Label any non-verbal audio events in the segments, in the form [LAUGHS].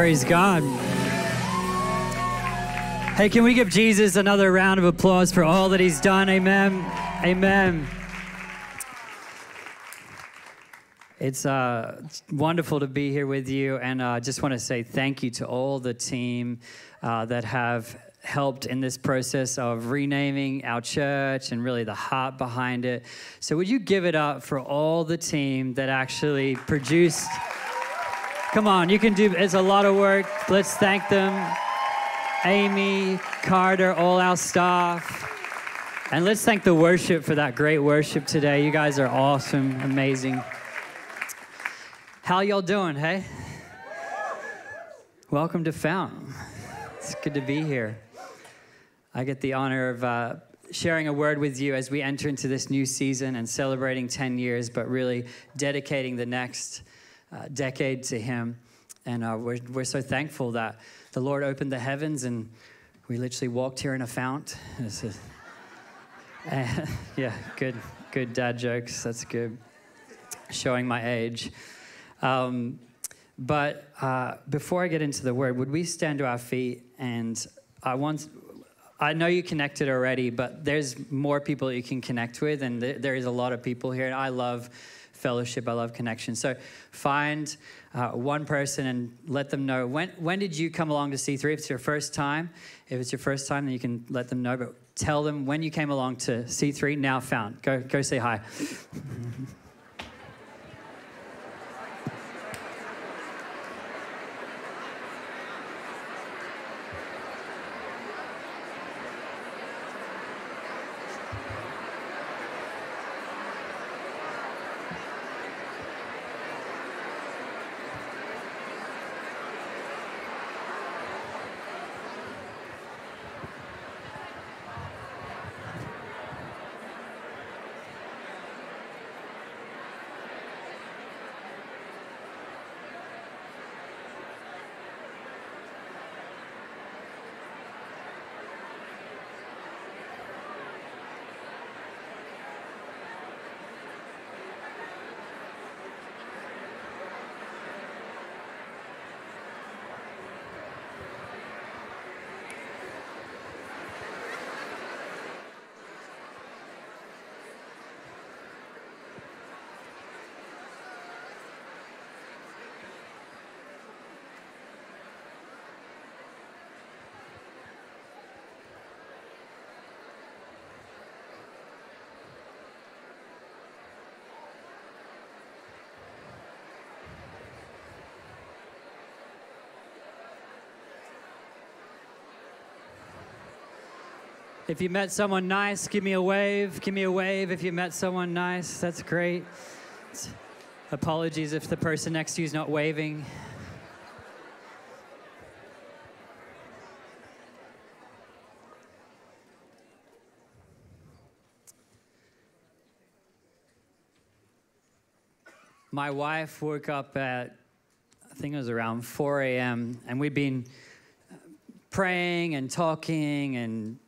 Praise God. Hey, can we give Jesus another round of applause for all that he's done? Amen. Amen. It's uh, wonderful to be here with you, and I uh, just want to say thank you to all the team uh, that have helped in this process of renaming our church and really the heart behind it. So, would you give it up for all the team that actually produced? Come on, you can do it's a lot of work. Let's thank them. Amy, Carter, all our staff. And let's thank the worship for that great worship today. You guys are awesome, amazing. How y'all doing, hey? Welcome to Fountain. It's good to be here. I get the honor of uh, sharing a word with you as we enter into this new season and celebrating 10 years, but really dedicating the next uh, decade to Him. And uh, we're, we're so thankful that the Lord opened the heavens and we literally walked here in a fount. [LAUGHS] uh, [LAUGHS] [LAUGHS] yeah, good, good dad jokes. That's good. Showing my age. Um, but uh, before I get into the word, would we stand to our feet? And I want, I know you connected already, but there's more people you can connect with, and th- there is a lot of people here. And I love fellowship. I love connection. So find uh, one person and let them know when when did you come along to C3. If it's your first time, if it's your first time, then you can let them know. But tell them when you came along to C3. Now Fount. Go go say hi. [LAUGHS] If you met someone nice, give me a wave. Give me a wave if you met someone nice. That's great. Apologies if the person next to you is not waving. My wife woke up at, I think it was around 4 a.m., and we'd been praying and talking and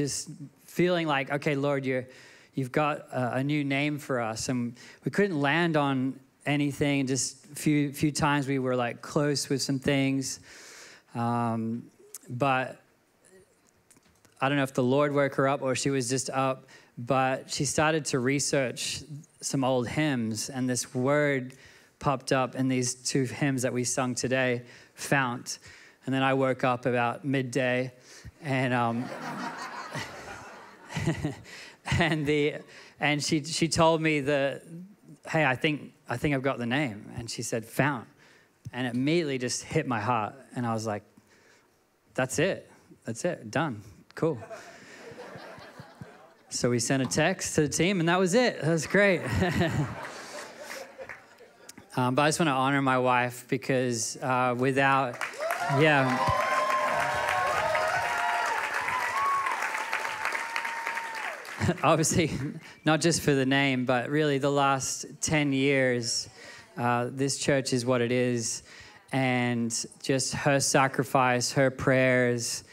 just feeling like, okay, Lord, you're, you've got a, a new name for us. And we couldn't land on anything. Just a few, few times we were like close with some things. Um, but I don't know if the Lord woke her up or she was just up, but she started to research some old hymns, and this word popped up in these two hymns that we sung today, fount. And then I woke up about midday, and um, [LAUGHS] and the and she she told me the hey I think I think I've got the name. And she said Fount. And it immediately just hit my heart. And I was like that's it. That's it. Done. Cool. [LAUGHS] So we sent a text to the team and that was it. That was great. [LAUGHS] Um, but I just want to honor my wife because uh, without yeah [LAUGHS] obviously, not just for the name, but really the last 10 years, uh, this church is what it is. And just her sacrifice, her prayers,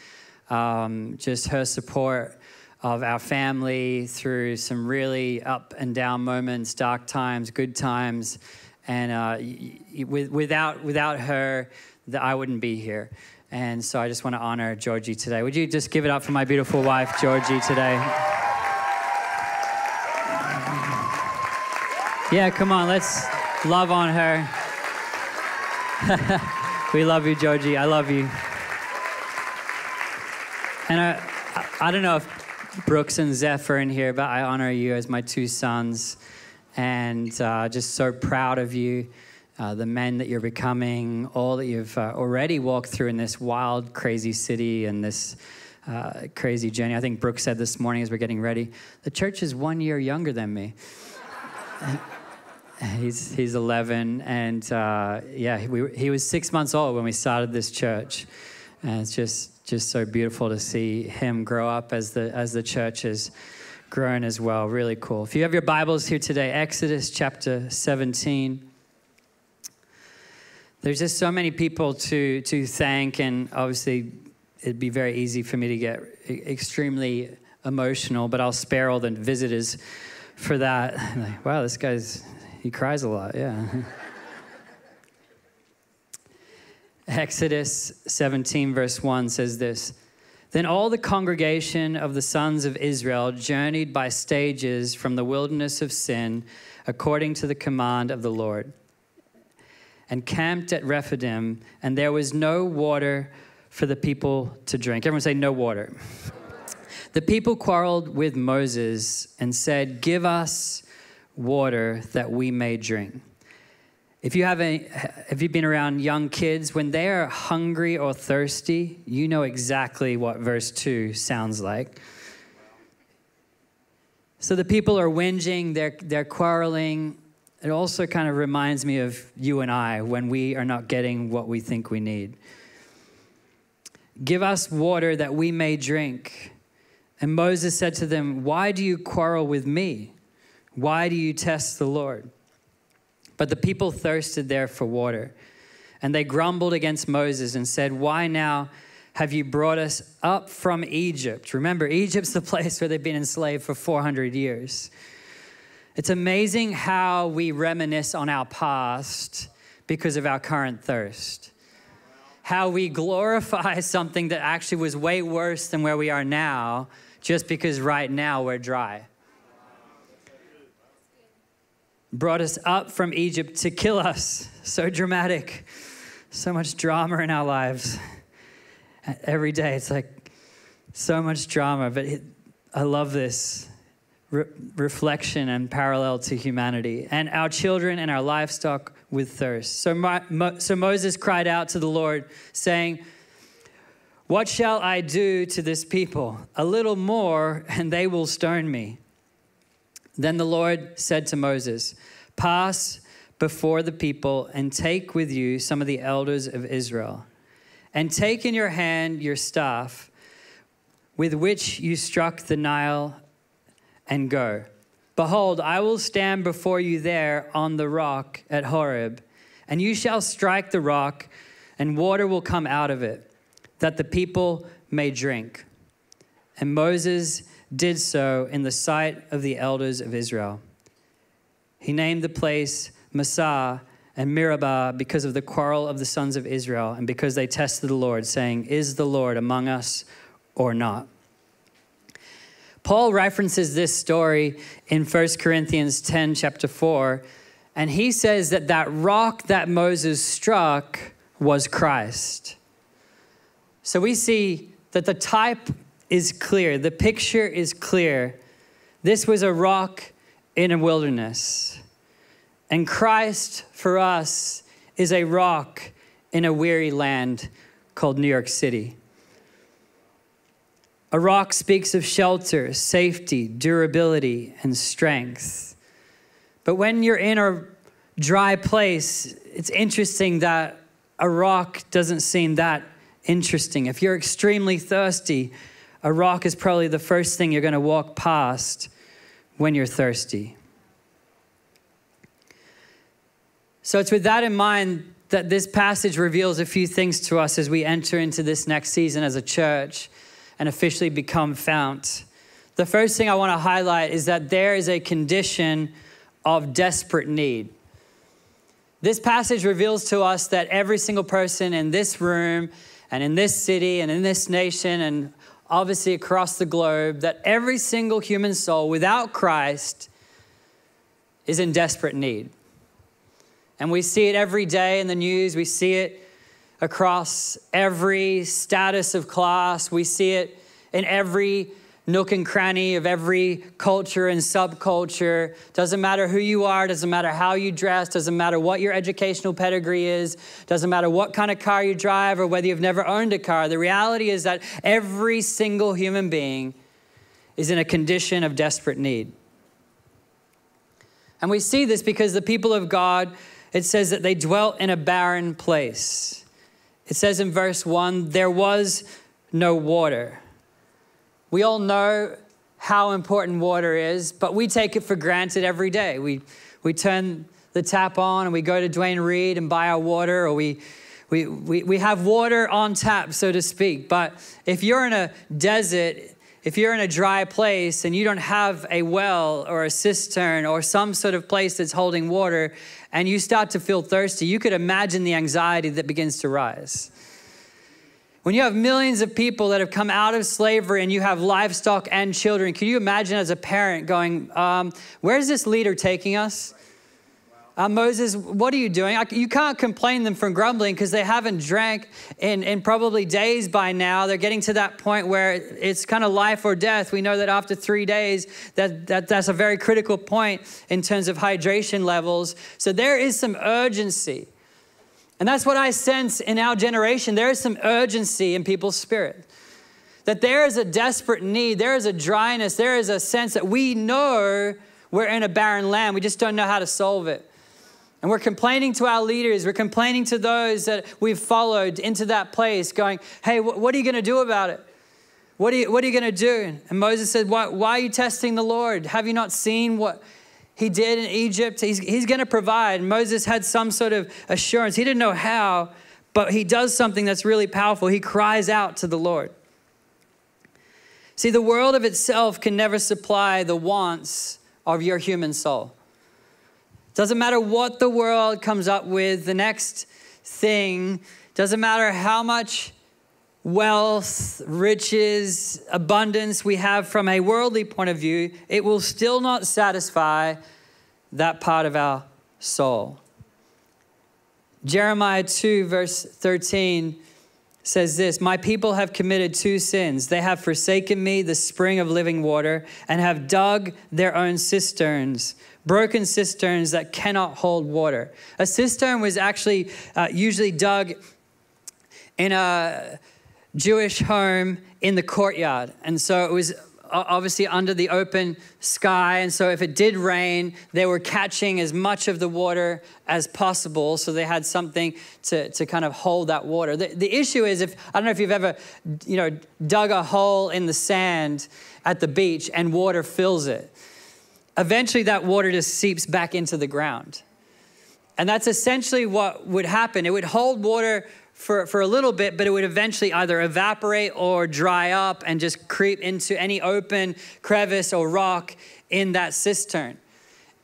um, just her support of our family through some really up and down moments, dark times, good times, And uh, y- y- with, without, without her, that I wouldn't be here. And so I just want to honor Georgie today. Would you just give it up for my beautiful wife, Georgie, today? Yeah, come on, let's love on her. [LAUGHS] we love you, Georgie. I love you. And I, I don't know if Brooks and Zeph are in here, but I honor you as my two sons and uh, just so proud of you, uh, the men that you're becoming, all that you've uh, already walked through in this wild, crazy city and this uh, crazy journey. I think Brooks said this morning as we're getting ready the church is one year younger than me. [LAUGHS] he's, he's 11, and uh, yeah, we, he was six months old when we started this church. And it's just, just so beautiful to see him grow up as the, as the church has grown as well. Really cool. If you have your Bibles here today, Exodus chapter 17. There's just so many people to, to thank, and obviously, it'd be very easy for me to get extremely emotional, but I'll spare all the visitors for that. [LAUGHS] Like, wow, this guy's, he cries a lot, yeah. Exodus 17, verse 1 says this Then all the congregation of the sons of Israel journeyed by stages from the wilderness of sin according to the command of the Lord and camped at Rephidim, and there was no water for the people to drink. Everyone say, No water. [LAUGHS] The people quarreled with Moses and said, Give us water that we may drink. If you have any, if you've been around young kids, when they are hungry or thirsty, you know exactly what verse 2 sounds like. So the people are whinging, they're, they're quarreling. It also kind of reminds me of you and I when we are not getting what we think we need. Give us water that we may drink. And Moses said to them, Why do you quarrel with me? Why do you test the Lord? But the people thirsted there for water. And they grumbled against Moses and said, Why now have you brought us up from Egypt? Remember, Egypt's the [LAUGHS] place where they've been enslaved for 400 years. It's amazing how we reminisce on our past because of our current thirst. How we glorify [LAUGHS] something that actually was way worse than where we are now just because right now we're dry brought us up from Egypt to kill us. [LAUGHS] So dramatic. So much drama in our lives. Every day, it's like so much drama, but it, I love this Re- reflection and parallel to humanity and our children and our livestock with thirst. So, Mo- Mo- so Moses cried out to the Lord, saying, What shall I do to this people? A little more, and they will stone me. Then the Lord said to Moses, Pass before the people and take with you some of the elders of Israel. And take in your hand your staff with which you struck the Nile and go. Behold, I will stand before you there on the rock at Horeb, and you shall strike the rock, and water will come out of it, that the people may drink. And Moses did so in the sight of the elders of Israel. He named the place Massah and Meribah because of the quarrel of the sons of Israel and because they tested the Lord, saying, Is the Lord among us or not? Paul references this story in 1 Corinthians 10, chapter 4, and he says that that rock that Moses struck was Christ. So we see that the type is clear, the picture is clear. This was a rock in a wilderness. And Christ for us is a rock in a weary land called New York City. A rock speaks of shelter, safety, durability, and strength. But when you're in a dry place, it's interesting that a rock doesn't seem that interesting. If you're extremely thirsty, a rock is probably the first thing you're going to walk past when you're thirsty. So it's with that in mind that this passage reveals a few things to us as we enter into this next season as a church and officially become Fount. The first thing I want to highlight is that there is a condition of desperate need. This passage reveals to us that every single person in this room and in this city and in this nation and obviously across the globe, that every single human soul without Christ is in desperate need. And we see it every day in the news. We see it across every status of class. We see it in every nook and cranny of every culture and subculture. Doesn't matter who you are, doesn't matter how you dress, doesn't matter what your educational pedigree is, doesn't matter what kind of car you drive or whether you've never owned a car. The reality is that every single human being is in a condition of desperate need. And we see this because the people of God, it says that they dwelt in a barren place. It says in verse 1 there was no water. We all know how important water is, but we take it for granted every day. We, we turn the tap on and we go to Duane Reade and buy our water, or we, we, we, we have water on tap, so to speak. But if you're in a desert, if you're in a dry place and you don't have a well or a cistern or some sort of place that's holding water and you start to feel thirsty, you could imagine the anxiety that begins to rise. When you have millions of people that have come out of slavery and you have livestock and children, can you imagine as a parent going, um, Where's this leader taking us? Uh, Moses, what are you doing? You can't complain them from grumbling because they haven't drank in, in probably days by now. They're getting to that point where it's kind of life or death. We know that after three days, that, that that's a very critical point in terms of hydration levels. So there is some urgency. And that's what I sense in our generation. There is some urgency in people's spirit. That there is a desperate need, there is a dryness, there is a sense that we know we're in a barren land. We just don't know how to solve it. And we're complaining to our leaders, we're complaining to those that we've followed into that place, going, hey, what are you going to do about it? What are you, you going to do? And Moses said, why, why are you testing the Lord? Have you not seen what he did in Egypt. He's, he's going to provide. Moses had some sort of assurance. He didn't know how, but he does something that's really powerful. He cries out to the Lord. See, the world of itself can never supply the wants of your human soul. Doesn't matter what the world comes up with, the next thing, doesn't matter how much wealth, riches, abundance we have from a worldly point of view, it will still not satisfy that part of our soul. Jeremiah 2, verse 13 says this My people have committed two sins. They have forsaken me, the spring of living water, and have dug their own cisterns, broken cisterns that cannot hold water. A cistern was actually uh, usually dug in a Jewish home in the courtyard. And so it was obviously under the open sky. And so if it did rain, they were catching as much of the water as possible. So they had something to, to kind of hold that water. The, the issue is if, I don't know if you've ever, you know, dug a hole in the sand at the beach and water fills it. Eventually that water just seeps back into the ground. And that's essentially what would happen. It would hold water for, for a little bit, but it would eventually either evaporate or dry up and just creep into any open crevice or rock in that cistern.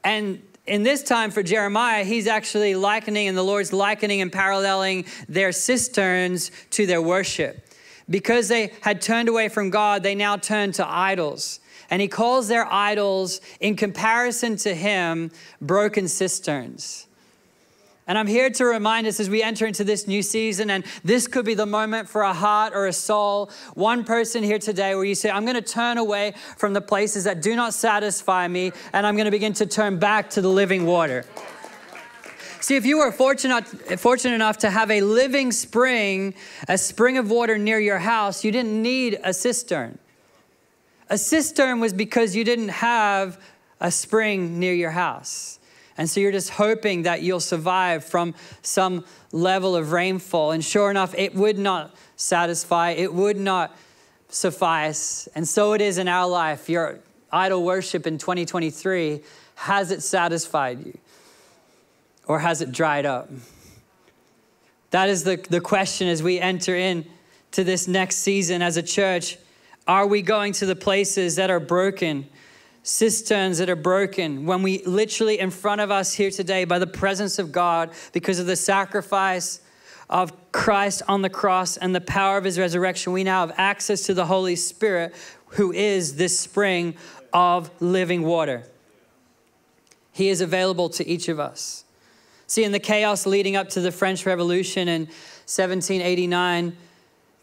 And in this time for Jeremiah, he's actually likening, and the Lord's likening and paralleling their cisterns to their worship. Because they had turned away from God, they now turn to idols. And he calls their idols, in comparison to him, broken cisterns. And I'm here to remind us as we enter into this new season, and this could be the moment for a heart or a soul, one person here today where you say, I'm going to turn away from the places that do not satisfy me, and I'm going to begin to turn back to the living water. See, if you were fortunate, fortunate enough to have a living spring, a spring of water near your house, you didn't need a cistern. A cistern was because you didn't have a spring near your house. And so you're just hoping that you'll survive from some level of rainfall. And sure enough, it would not satisfy, it would not suffice. And so it is in our life. Your idol worship in 2023 has it satisfied you? Or has it dried up? That is the, the question as we enter in to this next season as a church. Are we going to the places that are broken? Cisterns that are broken, when we literally in front of us here today, by the presence of God, because of the sacrifice of Christ on the cross and the power of his resurrection, we now have access to the Holy Spirit, who is this spring of living water. He is available to each of us. See, in the chaos leading up to the French Revolution in 1789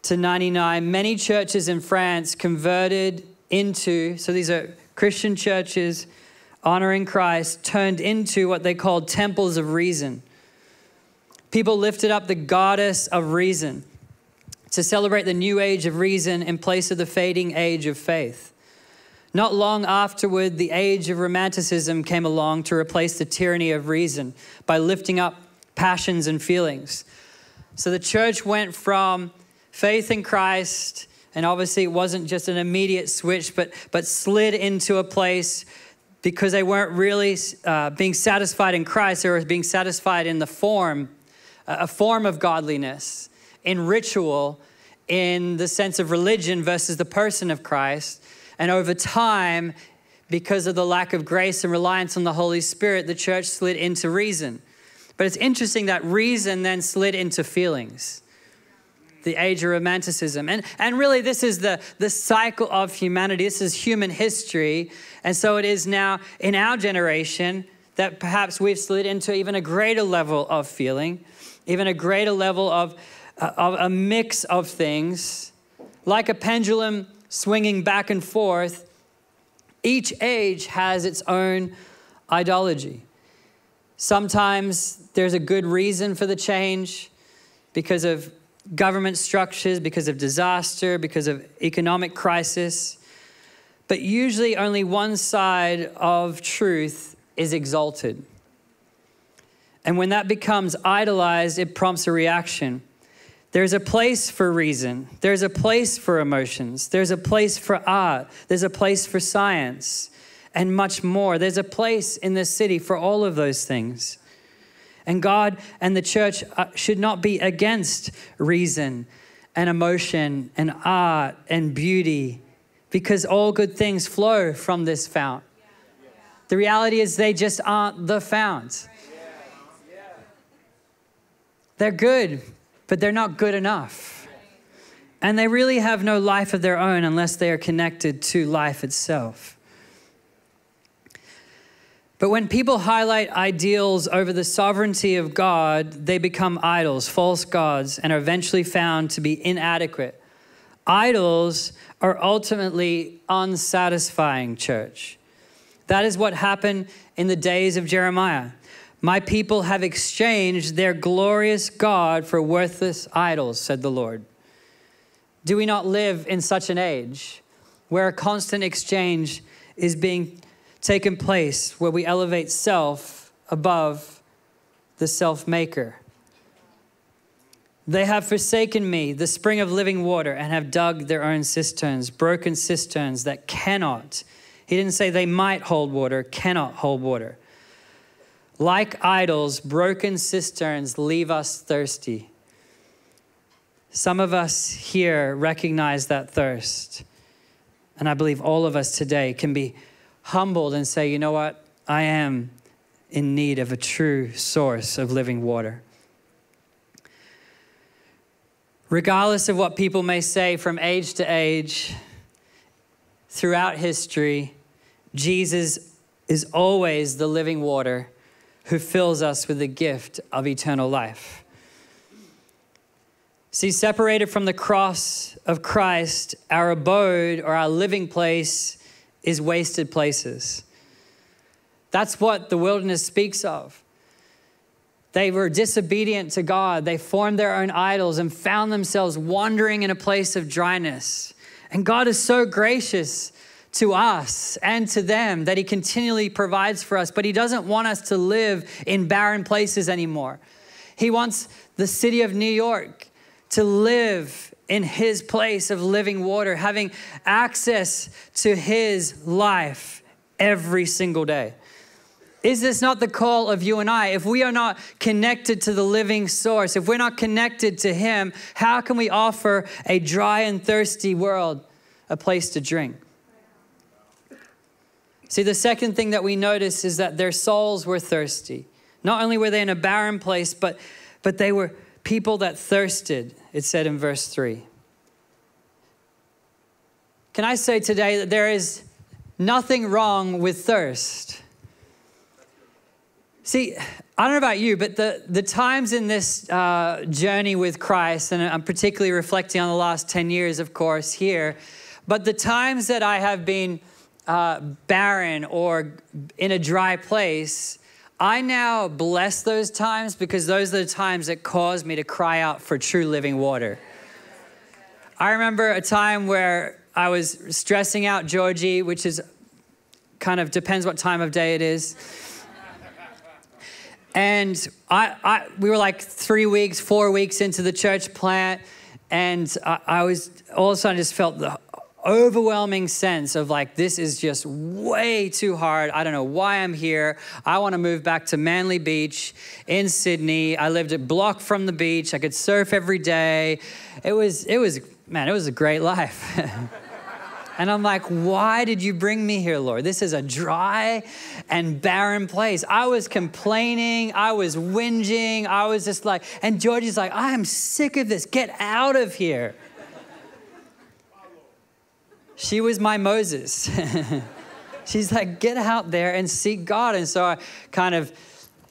to 99, many churches in France converted into, so these are Christian churches honoring Christ, turned into what they called temples of reason. People lifted up the goddess of reason to celebrate the new age of reason in place of the fading age of faith. Not long afterward, the age of romanticism came along to replace the tyranny of reason by lifting up passions and feelings. So the church went from faith in Christ, and obviously it wasn't just an immediate switch, but, but slid into a place because they weren't really uh, being satisfied in Christ, they were being satisfied in the form, a form of godliness, in ritual, in the sense of religion versus the person of Christ. And over time, because of the lack of grace and reliance on the Holy Spirit, the church slid into reason. But it's interesting that reason then slid into feelings. The age of romanticism. And, and really, this is the, the cycle of humanity. This is human history. And so it is now in our generation that perhaps we've slid into even a greater level of feeling, even a greater level of, uh, of a mix of things. Like a pendulum swinging back and forth, each age has its own ideology. Sometimes there's a good reason for the change because of government structures, because of disaster, because of economic crisis. But usually, only one side of truth is exalted. And when that becomes idolized, it prompts a reaction. There's a place for reason. There's a place for emotions. There's a place for art. There's a place for science and much more. There's a place in this city for all of those things. And God and the church uh, should not be against reason and emotion and art and beauty because all good things flow from this fount. The reality is, they just aren't the fount. They're good, but they're not good enough. And they really have no life of their own unless they are connected to life itself. But when people highlight ideals over the sovereignty of God, they become idols, false gods, and are eventually found to be inadequate. Idols are ultimately unsatisfying, church. That is what happened in the days of Jeremiah. My people have exchanged their glorious God for worthless idols, said the Lord. Do we not live in such an age where a constant exchange is being taken place, where we elevate self above the self maker? They have forsaken me, the spring of living water, and have dug their own cisterns, broken cisterns that cannot. He didn't say they might hold water, cannot hold water. Like idols, broken cisterns leave us thirsty. Some of us here recognize that thirst. And I believe all of us today can be humbled and say, you know what? I am in need of a true source of living water. Regardless of what people may say from age to age, throughout history, Jesus is always the living water who fills us with the gift of eternal life. See, separated from the cross of Christ, our abode or our living place is wasted places. That's what the wilderness speaks of. They were disobedient to God. They formed their own idols and found themselves wandering in a place of dryness. And God is so gracious to us and to them that He continually provides for us, but He doesn't want us to live in barren places anymore. He wants the city of New York to live in His place of living water, having access to His life every single day. Is this not the call of you and I? If we are not connected to the living source, if we're not connected to Him, how can we offer a dry and thirsty world a place to drink? See, the second thing that we notice is that their souls were thirsty. Not only were they in a barren place, but, but they were people that thirsted, it said in verse 3. Can I say today that there is nothing wrong with thirst? See, I don't know about you, but the, the times in this uh, journey with Christ, and I'm particularly reflecting on the last 10 years, of course, here, but the times that I have been uh, barren or in a dry place, I now bless those times because those are the times that caused me to cry out for true living water. I remember a time where I was stressing out Georgie, which is kind of depends what time of day it is. And I, I, we were like three weeks, four weeks into the church plant, and I, I was all of a sudden just felt the overwhelming sense of like this is just way too hard. I don't know why I'm here. I want to move back to Manly Beach in Sydney. I lived a block from the beach. I could surf every day. It was it was man, it was a great life. [LAUGHS] And I'm like, why did you bring me here, Lord? This is a dry and barren place. I was complaining, I was whinging, I was just like, and Georgie's like, I am sick of this. Get out of here. She was my Moses. [LAUGHS] She's like, get out there and seek God. And so I kind of,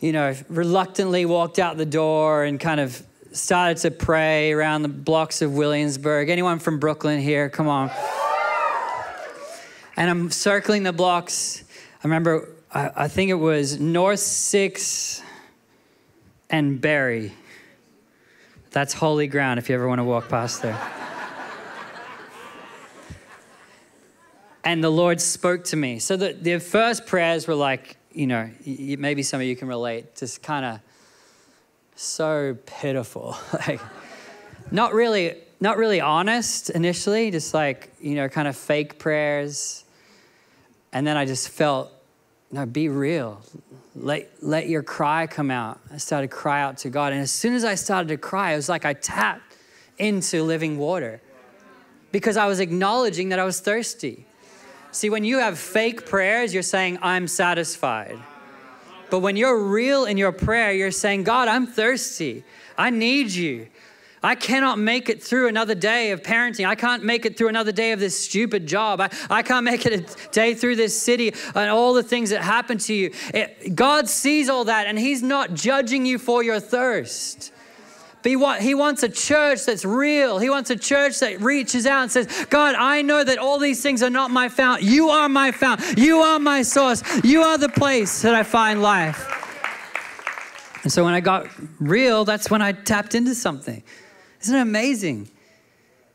you know, reluctantly walked out the door and kind of started to pray around the blocks of Williamsburg. Anyone from Brooklyn here? Come on and I'm circling the blocks. I remember, I, I think it was North 6 and Berry. That's holy ground if you ever want to walk past there. And the Lord spoke to me. So the, the first prayers were like, you know, maybe some of you can relate, just kind of so pitiful. [LAUGHS] like, not really, not really honest initially, just like, you know, kind of fake prayers. And then I just felt, no, be real. Let, let your cry come out. I started to cry out to God. And as soon as I started to cry, it was like I tapped into living water because I was acknowledging that I was thirsty. See, when you have fake prayers, you're saying, I'm satisfied. But when you're real in your prayer, you're saying, God, I'm thirsty. I need you. I cannot make it through another day of parenting. I can't make it through another day of this stupid job. I, I can't make it a day through this city and all the things that happen to you. It, God sees all that and He's not judging you for your thirst. He, he wants a church that's real. He wants a church that reaches out and says, God, I know that all these things are not my fount. You are my fount. You are my source. You are the place that I find life. And so when I got real, that's when I tapped into something. Isn't it amazing?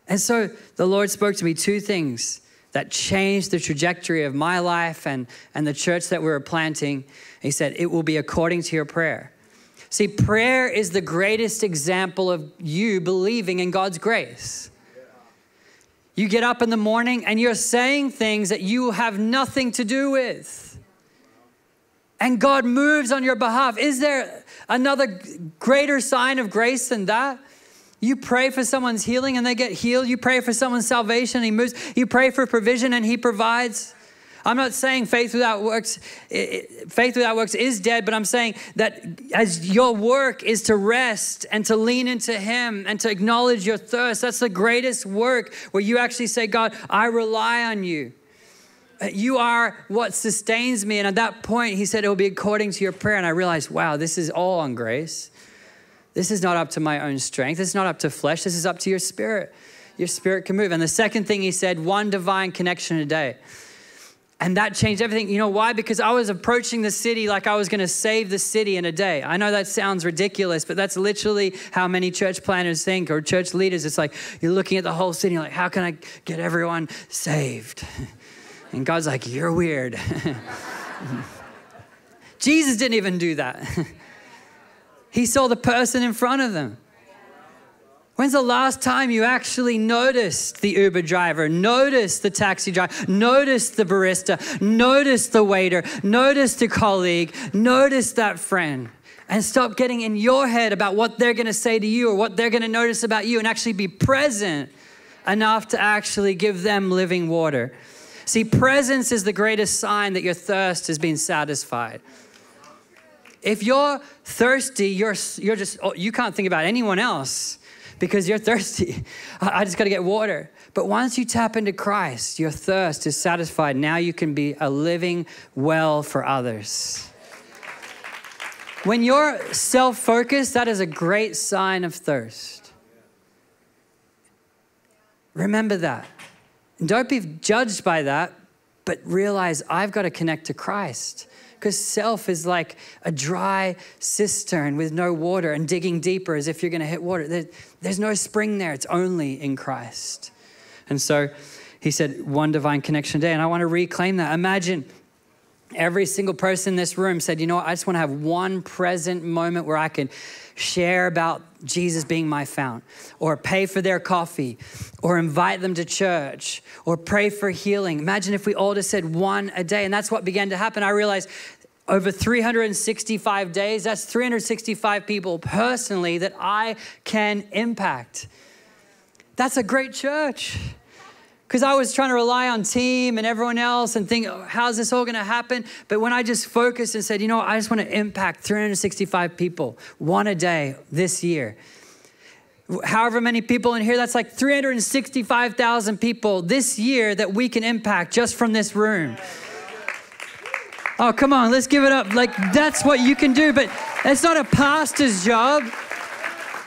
And so the Lord spoke to me two things that changed the trajectory of my life and, and the church that we were planting. He said, It will be according to your prayer. See, prayer is the greatest example of you believing in God's grace. You get up in the morning and you're saying things that you have nothing to do with. And God moves on your behalf. Is there another greater sign of grace than that? You pray for someone's healing and they get healed. You pray for someone's salvation and he moves. You pray for provision and he provides. I'm not saying faith without works, faith without works is dead, but I'm saying that as your work is to rest and to lean into Him and to acknowledge your thirst, that's the greatest work where you actually say, God, I rely on you. Uh, you are what sustains me. And at that point, He said, it will be according to your prayer. And I realized, wow, this is all on grace. This is not up to my own strength. This is not up to flesh. This is up to your spirit. Your spirit can move. And the second thing he said, one divine connection a day. And that changed everything. You know why? Because I was approaching the city like I was going to save the city in a day. I know that sounds ridiculous, but that's literally how many church planters think or church leaders. It's like you're looking at the whole city, like, how can I get everyone saved? [LAUGHS] And God's like, you're weird. [LAUGHS] Jesus didn't even do that. [LAUGHS] He saw the person in front of them. When's the last time you actually noticed the Uber driver, noticed the taxi driver, noticed the barista, noticed the waiter, noticed the colleague, noticed that friend? And stop getting in your head about what they're gonna say to you or what they're gonna notice about you and actually be present enough to actually give them living water. See, presence is the greatest sign that your thirst has been satisfied. If you're thirsty, you're, you're just, oh, you can't think about anyone else because you're thirsty. I just got to get water. But once you tap into Christ, your thirst is satisfied. Now you can be a living well for others. When you're self focused, that is a great sign of thirst. Remember that. And don't be judged by that, but realize I've got to connect to Christ. Because self is like a dry cistern with no water and digging deeper as if you're going to hit water. There, there's no spring there, it's only in Christ. And so he said, one divine connection a day. And I want to reclaim that. Imagine every single person in this room said, you know what, I just want to have one present moment where I can share about Jesus being my fount, or pay for their coffee, or invite them to church, or pray for healing. Imagine if we all just said one a day. And that's what began to happen. I realized over 365 days, that's 365 people personally that I can impact. That's a great church. Because I was trying to rely on team and everyone else and think, oh, how's this all going to happen? But when I just focused and said, you know? I just want to impact 365 people, one a day this year. However many people in here, that's like 365,000 people this year that we can impact just from this room. Oh, come on, let's give it up. Like, that's what you can do, but it's not a pastor's job.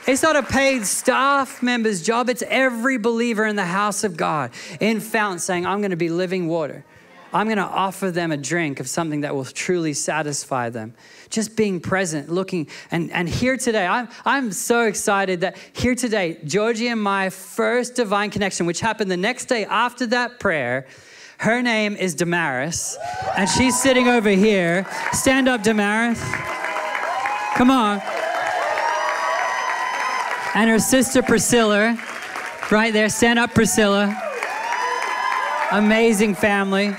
It's not a paid staff member's job. It's every believer in the house of God in Fount saying, I'm going to be living water. I'm going to offer them a drink of something that will truly satisfy them. Just being present, looking, and, and here today, I'm, I'm so excited that here today, Georgie and my first divine connection, which happened the next day after that prayer, her name is Damaris, and she's sitting over here. Stand up, Damaris. Come on. And her sister Priscilla, right there. Stand up, Priscilla. Amazing family.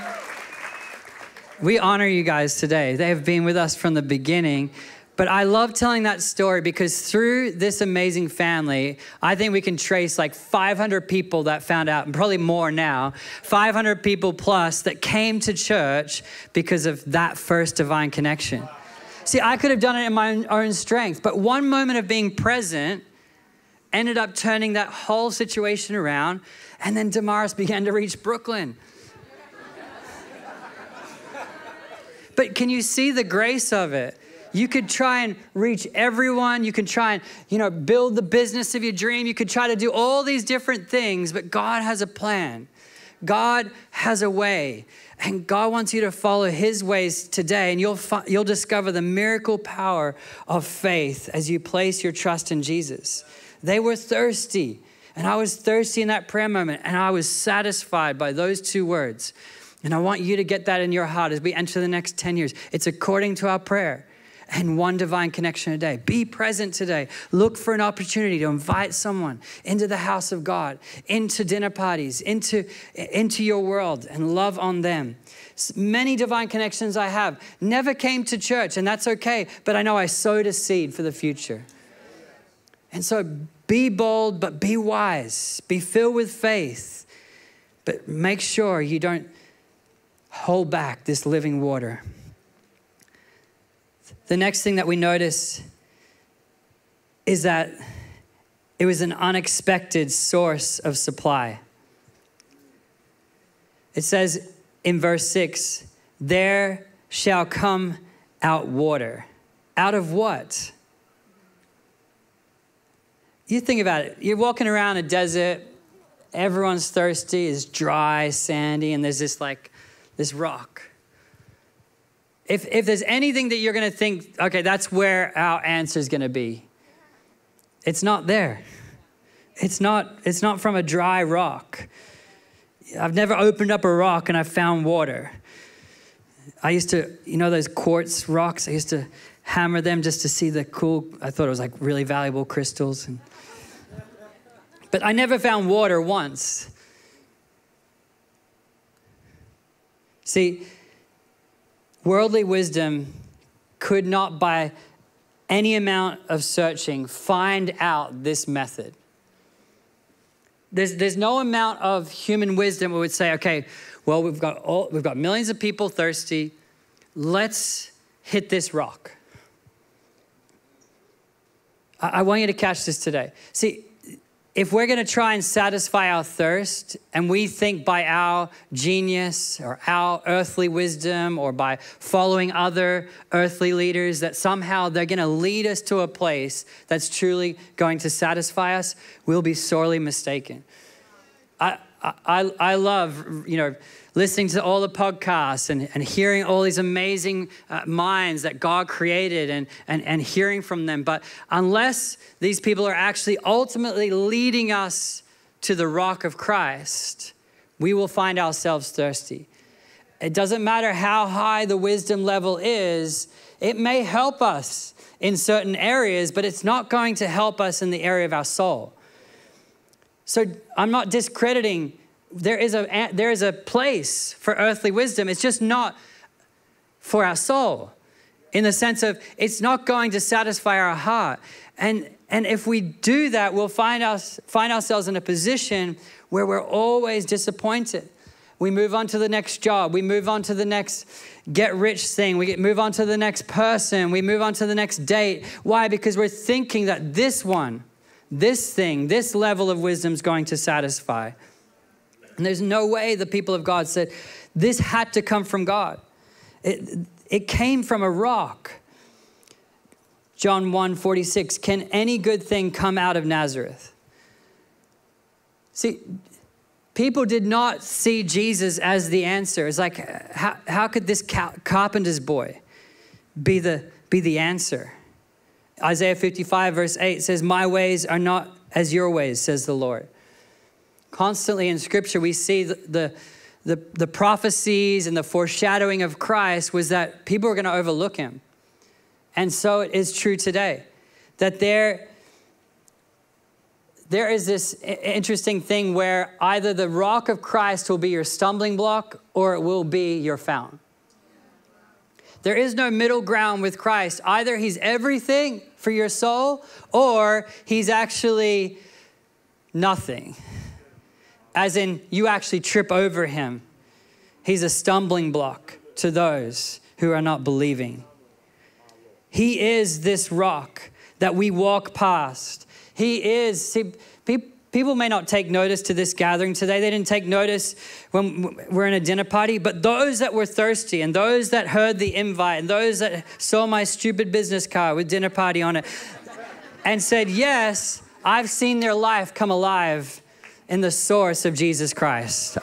We honor you guys today. They have been with us from the beginning. But I love telling that story because through this amazing family, I think we can trace like 500 people that found out, and probably more now, 500 people plus that came to church because of that first divine connection. See, I could have done it in my own strength, but one moment of being present ended up turning that whole situation around. And then Damaris began to reach Brooklyn. but can you see the grace of it? You could try and reach everyone. You can try and, you know, build the business of your dream. You could try to do all these different things, but God has a plan. God has a way. And God wants you to follow his ways today, and you'll, you'll discover the miracle power of faith as you place your trust in Jesus. They were thirsty, and I was thirsty in that prayer moment, and I was satisfied by those two words. And I want you to get that in your heart as we enter the next 10 years. It's according to our prayer and one divine connection a day. Be present today. Look for an opportunity to invite someone into the house of God, into dinner parties, into, into your world, and love on them. Many divine connections I have never came to church, and that's okay, but I know I sowed a seed for the future. And so be bold, but be wise. Be filled with faith, but make sure you don't hold back this living water. The next thing that we notice is that it was an unexpected source of supply. It says in verse 6 there shall come out water. Out of what? You think about it. You're walking around a desert, everyone's thirsty, it's dry, sandy, and there's this like this rock. If, if there's anything that you're going to think, okay, that's where our answer is going to be, it's not there. It's not, it's not from a dry rock. I've never opened up a rock and I found water. I used to, you know, those quartz rocks, I used to hammer them just to see the cool, I thought it was like really valuable crystals. And, but I never found water once. See, Worldly wisdom could not, by any amount of searching, find out this method. There's, there's no amount of human wisdom would say, okay, well, we've got, all, we've got millions of people thirsty. Let's hit this rock. I, I want you to catch this today. See, if we're going to try and satisfy our thirst and we think by our genius or our earthly wisdom or by following other earthly leaders that somehow they're going to lead us to a place that's truly going to satisfy us, we'll be sorely mistaken. I, I, I love, you know, listening to all the podcasts and, and hearing all these amazing uh, minds that God created and, and, and hearing from them. But unless these people are actually ultimately leading us to the rock of Christ, we will find ourselves thirsty. It doesn't matter how high the wisdom level is, it may help us in certain areas, but it's not going to help us in the area of our soul. So I'm not discrediting there is a there is a place for earthly wisdom. It's just not for our soul, in the sense of it's not going to satisfy our heart. And and if we do that, we'll find us find ourselves in a position where we're always disappointed. We move on to the next job. We move on to the next get rich thing. We get, move on to the next person. We move on to the next date. Why? Because we're thinking that this one, this thing, this level of wisdom is going to satisfy. And there's no way the people of God said, this had to come from God. It, it came from a rock. John 1 46, can any good thing come out of Nazareth? See, people did not see Jesus as the answer. It's like, how, how could this carpenter's boy be the, be the answer? Isaiah 55, verse 8 says, My ways are not as your ways, says the Lord. Constantly in Scripture, we see the, the, the, the prophecies and the foreshadowing of Christ was that people were going to overlook him. And so it is true today that there, there is this interesting thing where either the rock of Christ will be your stumbling block or it will be your fountain. There is no middle ground with Christ. Either he's everything for your soul or he's actually nothing as in you actually trip over him. He's a stumbling block to those who are not believing. He is this rock that we walk past. He is, see, people may not take notice to this gathering today. They didn't take notice when we're in a dinner party, but those that were thirsty and those that heard the invite and those that saw my stupid business card with dinner party on it and said, Yes, I've seen their life come alive in the source of Jesus Christ.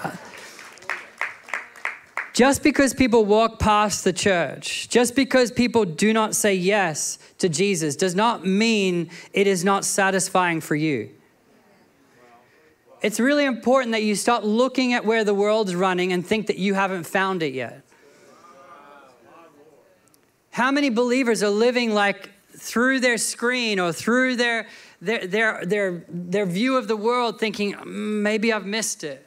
Just because people walk past the church, just because people do not say yes to Jesus, does not mean it is not satisfying for you. It's really important that you stop looking at where the world's running and think that you haven't found it yet. How many believers are living like through their screen or through their their, their, their, their view of the world thinking, maybe I've missed it.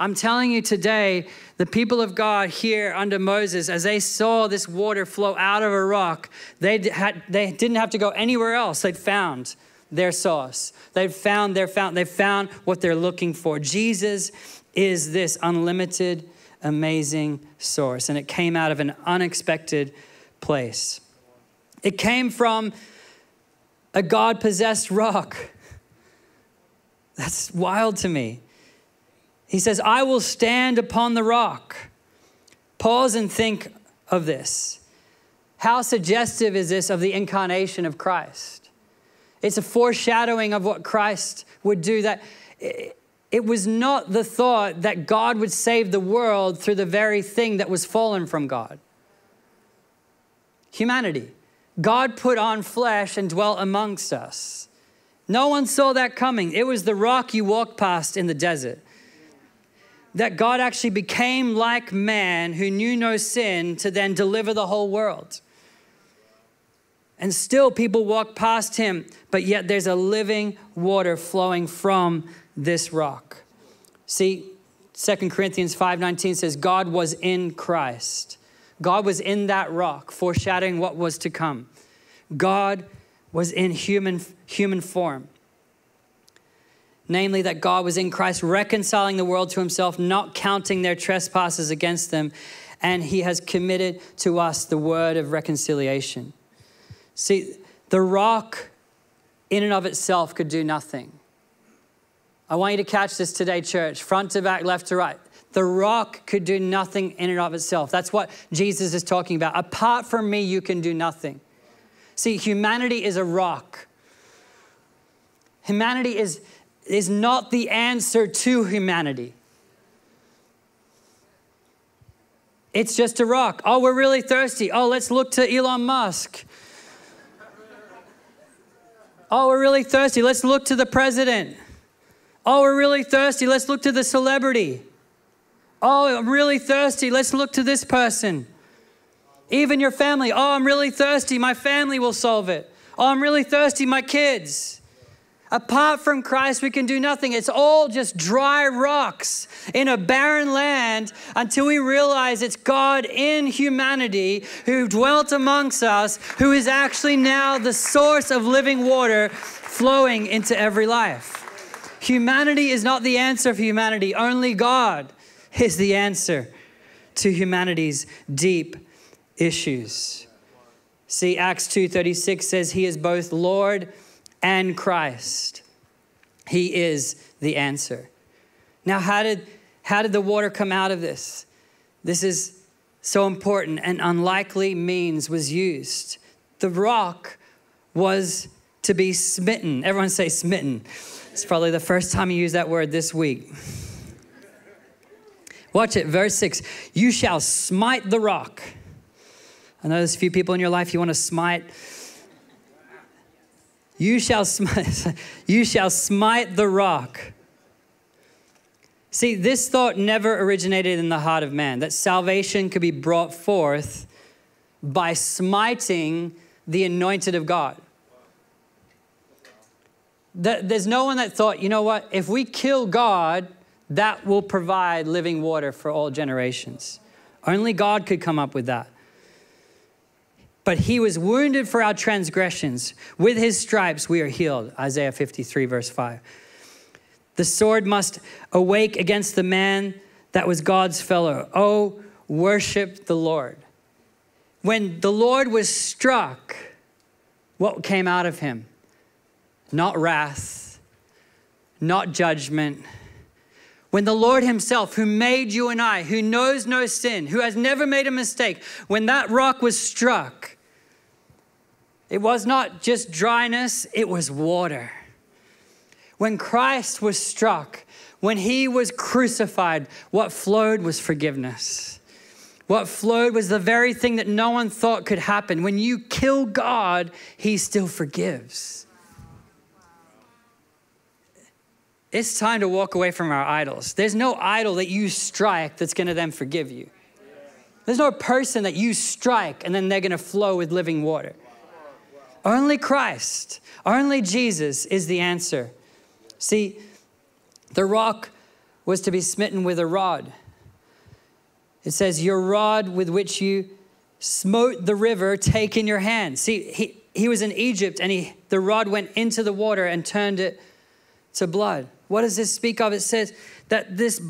I'm telling you today, the people of God here under Moses, as they saw this water flow out of a rock, they, had, they didn't have to go anywhere else. They'd found their source. They've found their fountain. They've found what they're looking for. Jesus is this unlimited, amazing source, and it came out of an unexpected place. It came from a God possessed rock. That's wild to me. He says, I will stand upon the rock. Pause and think of this. How suggestive is this of the incarnation of Christ? It's a foreshadowing of what Christ would do. That it was not the thought that God would save the world through the very thing that was fallen from God humanity. God put on flesh and dwelt amongst us. No one saw that coming. It was the rock you walked past in the desert. That God actually became like man who knew no sin to then deliver the whole world. And still people walk past him, but yet there's a living water flowing from this rock. See, 2 Corinthians 5:19 says God was in Christ. God was in that rock, foreshadowing what was to come. God was in human, human form. namely that God was in Christ reconciling the world to himself, not counting their trespasses against them, and he has committed to us the word of reconciliation. See, the rock in and of itself could do nothing. I want you to catch this today, church, front to back, left to right. The rock could do nothing in and of itself. That's what Jesus is talking about. Apart from me, you can do nothing. See, humanity is a rock. Humanity is, is not the answer to humanity. It's just a rock. Oh, we're really thirsty. Oh, let's look to Elon Musk. Oh, we're really thirsty. Let's look to the president. Oh, we're really thirsty. Let's look to the celebrity. Oh, I'm really thirsty. Let's look to this person. Even your family. Oh, I'm really thirsty. My family will solve it. Oh, I'm really thirsty. My kids. Apart from Christ, we can do nothing. It's all just dry rocks in a barren land until we realize it's God in humanity who dwelt amongst us, who is actually now the source of living water flowing into every life. Humanity is not the answer for humanity, only God is the answer to humanity's deep issues. See, Acts 2:36 says he is both Lord and Christ. He is the answer. Now, how did how did the water come out of this? This is so important. An unlikely means was used. The rock was to be smitten. Everyone say smitten. It's probably the first time you use that word this week. Watch it, verse 6. You shall smite the rock. I know there's a few people in your life you want to smite. You shall smite, [LAUGHS] you shall smite the rock. See, this thought never originated in the heart of man, that salvation could be brought forth by smiting the anointed of God. There's no one that thought, you know what, if we kill God, that will provide living water for all generations. Only God could come up with that. But he was wounded for our transgressions. With his stripes we are healed. Isaiah 53, verse 5. The sword must awake against the man that was God's fellow. Oh, worship the Lord. When the Lord was struck, what came out of him? Not wrath, not judgment when the Lord Himself, who made you and I, who knows no sin, who has never made a mistake, when that rock was struck, it was not just dryness, it was water. When Christ was struck, when He was crucified, what flowed was forgiveness. What flowed was the very thing that no one thought could happen. When you kill God, He still forgives. it's time to walk away from our idols. There's no idol that you strike that's gonna then forgive you. There's no person that you strike and then they're gonna flow with living water. Only Christ, only Jesus is the answer. See, the rock was to be smitten with a rod. It says, Your rod with which you smote the river, take in your hand. See, he, he was in Egypt and he, the rod went into the water and turned it to blood. What does this speak of? It says that this,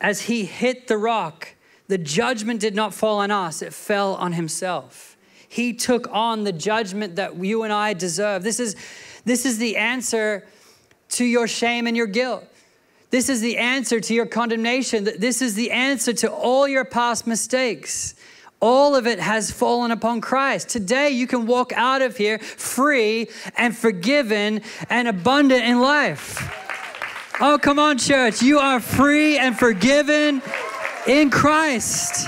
as he hit the rock, the judgment did not fall on us, it fell on himself. He took on the judgment that you and I deserve. This is, this is the answer to your shame and your guilt. This is the answer to your condemnation. This is the answer to all your past mistakes. All of it has fallen upon Christ. Today, you can walk out of here free and forgiven and abundant in life. Oh, come on, church. You are free and forgiven in Christ.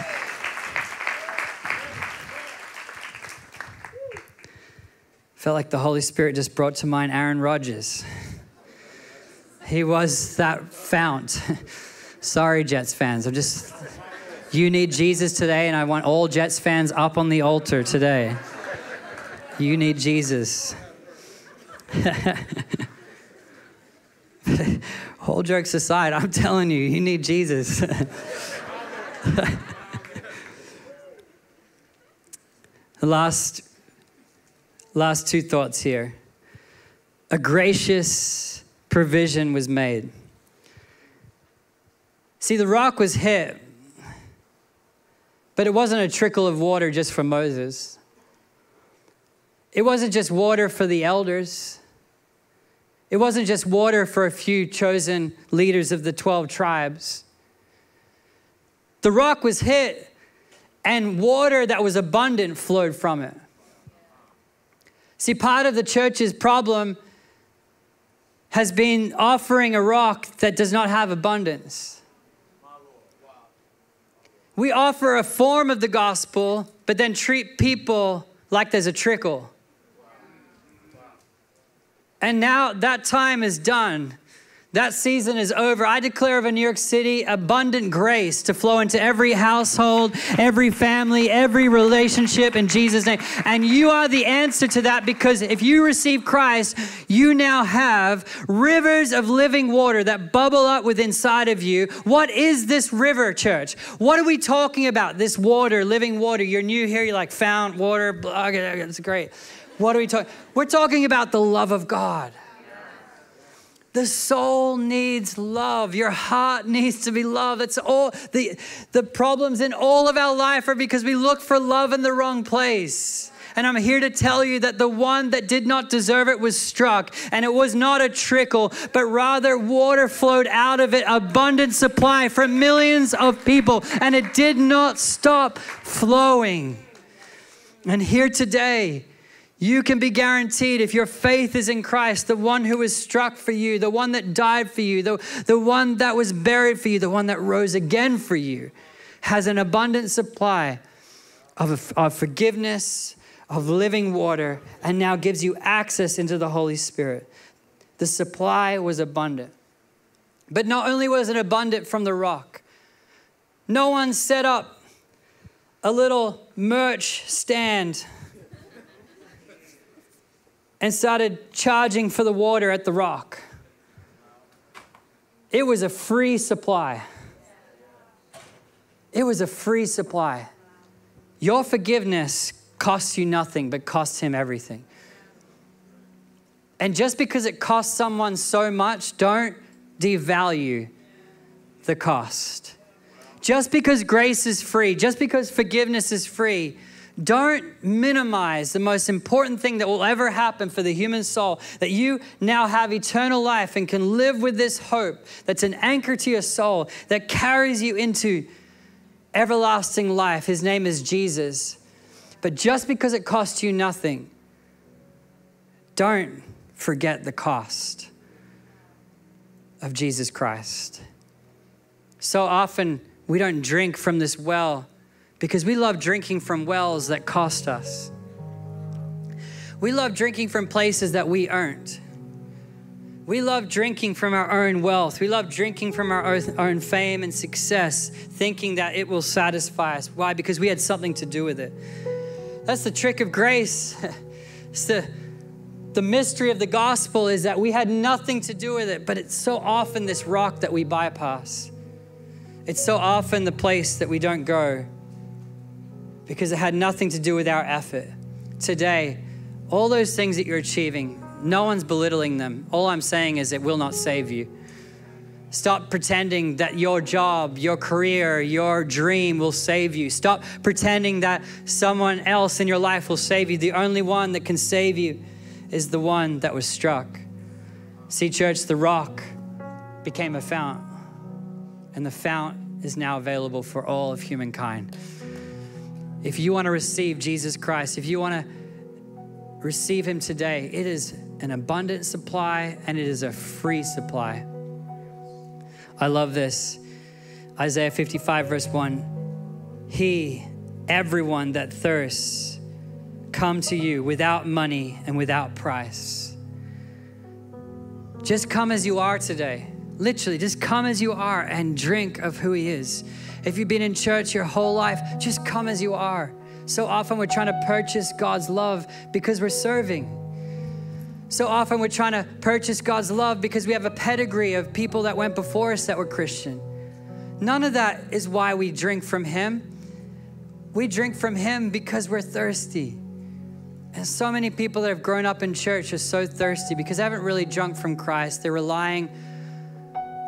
Felt like the Holy Spirit just brought to mind Aaron Rodgers. He was that fount. [LAUGHS] Sorry, Jets fans. I'm just you need Jesus today, and I want all Jets fans up on the altar today. You need Jesus. [LAUGHS] Whole jokes aside, I'm telling you, you need Jesus. [LAUGHS] the last, last two thoughts here. A gracious provision was made. See, the rock was hit, but it wasn't a trickle of water just for Moses. It wasn't just water for the elders. It wasn't just water for a few chosen leaders of the 12 tribes. The rock was hit, and water that was abundant flowed from it. See, part of the church's problem has been offering a rock that does not have abundance. We offer a form of the gospel, but then treat people like there's a trickle. And now that time is done. That season is over. I declare over New York City abundant grace to flow into every household, every family, every relationship in Jesus' name. And you are the answer to that because if you receive Christ, you now have rivers of living water that bubble up within inside of you. What is this river, church? What are we talking about? This water, living water. You're new here, you're like, fount water. It's great. What are we talking? We're talking about the love of God. The soul needs love. Your heart needs to be loved. That's all the, the problems in all of our life are because we look for love in the wrong place. And I'm here to tell you that the one that did not deserve it was struck, and it was not a trickle, but rather water flowed out of it, abundant supply for millions of people, and it did not stop flowing. And here today, you can be guaranteed if your faith is in Christ, the one who was struck for you, the one that died for you, the, the one that was buried for you, the one that rose again for you, has an abundant supply of, of forgiveness, of living water, and now gives you access into the Holy Spirit. The supply was abundant. But not only was it abundant from the rock, no one set up a little merch stand and started charging for the water at the rock. It was a free supply. It was a free supply. Your forgiveness costs you nothing, but costs him everything. And just because it costs someone so much, don't devalue the cost. Just because grace is free, just because forgiveness is free, don't minimize the most important thing that will ever happen for the human soul that you now have eternal life and can live with this hope that's an anchor to your soul that carries you into everlasting life. His name is Jesus. But just because it costs you nothing, don't forget the cost of Jesus Christ. So often we don't drink from this well because we love drinking from wells that cost us. We love drinking from places that we earned. We love drinking from our own wealth. We love drinking from our own fame and success, thinking that it will satisfy us. Why? Because we had something to do with it. That's the trick of grace. [LAUGHS] it's the, the mystery of the gospel is that we had nothing to do with it, but it's so often this rock that we bypass. It's so often the place that we don't go because it had nothing to do with our effort. Today, all those things that you're achieving, no one's belittling them. All I'm saying is it will not save you. Stop pretending that your job, your career, your dream will save you. Stop pretending that someone else in your life will save you. The only one that can save you is the one that was struck. See, church, the rock became a fount, and the fount is now available for all of humankind. If you want to receive Jesus Christ, if you want to receive Him today, it is an abundant supply and it is a free supply. I love this. Isaiah 55, verse 1. He, everyone that thirsts, come to you without money and without price. Just come as you are today. Literally, just come as you are and drink of who He is. If you've been in church your whole life, just come as you are. So often we're trying to purchase God's love because we're serving. So often we're trying to purchase God's love because we have a pedigree of people that went before us that were Christian. None of that is why we drink from Him. We drink from Him because we're thirsty. And so many people that have grown up in church are so thirsty because they haven't really drunk from Christ. They're relying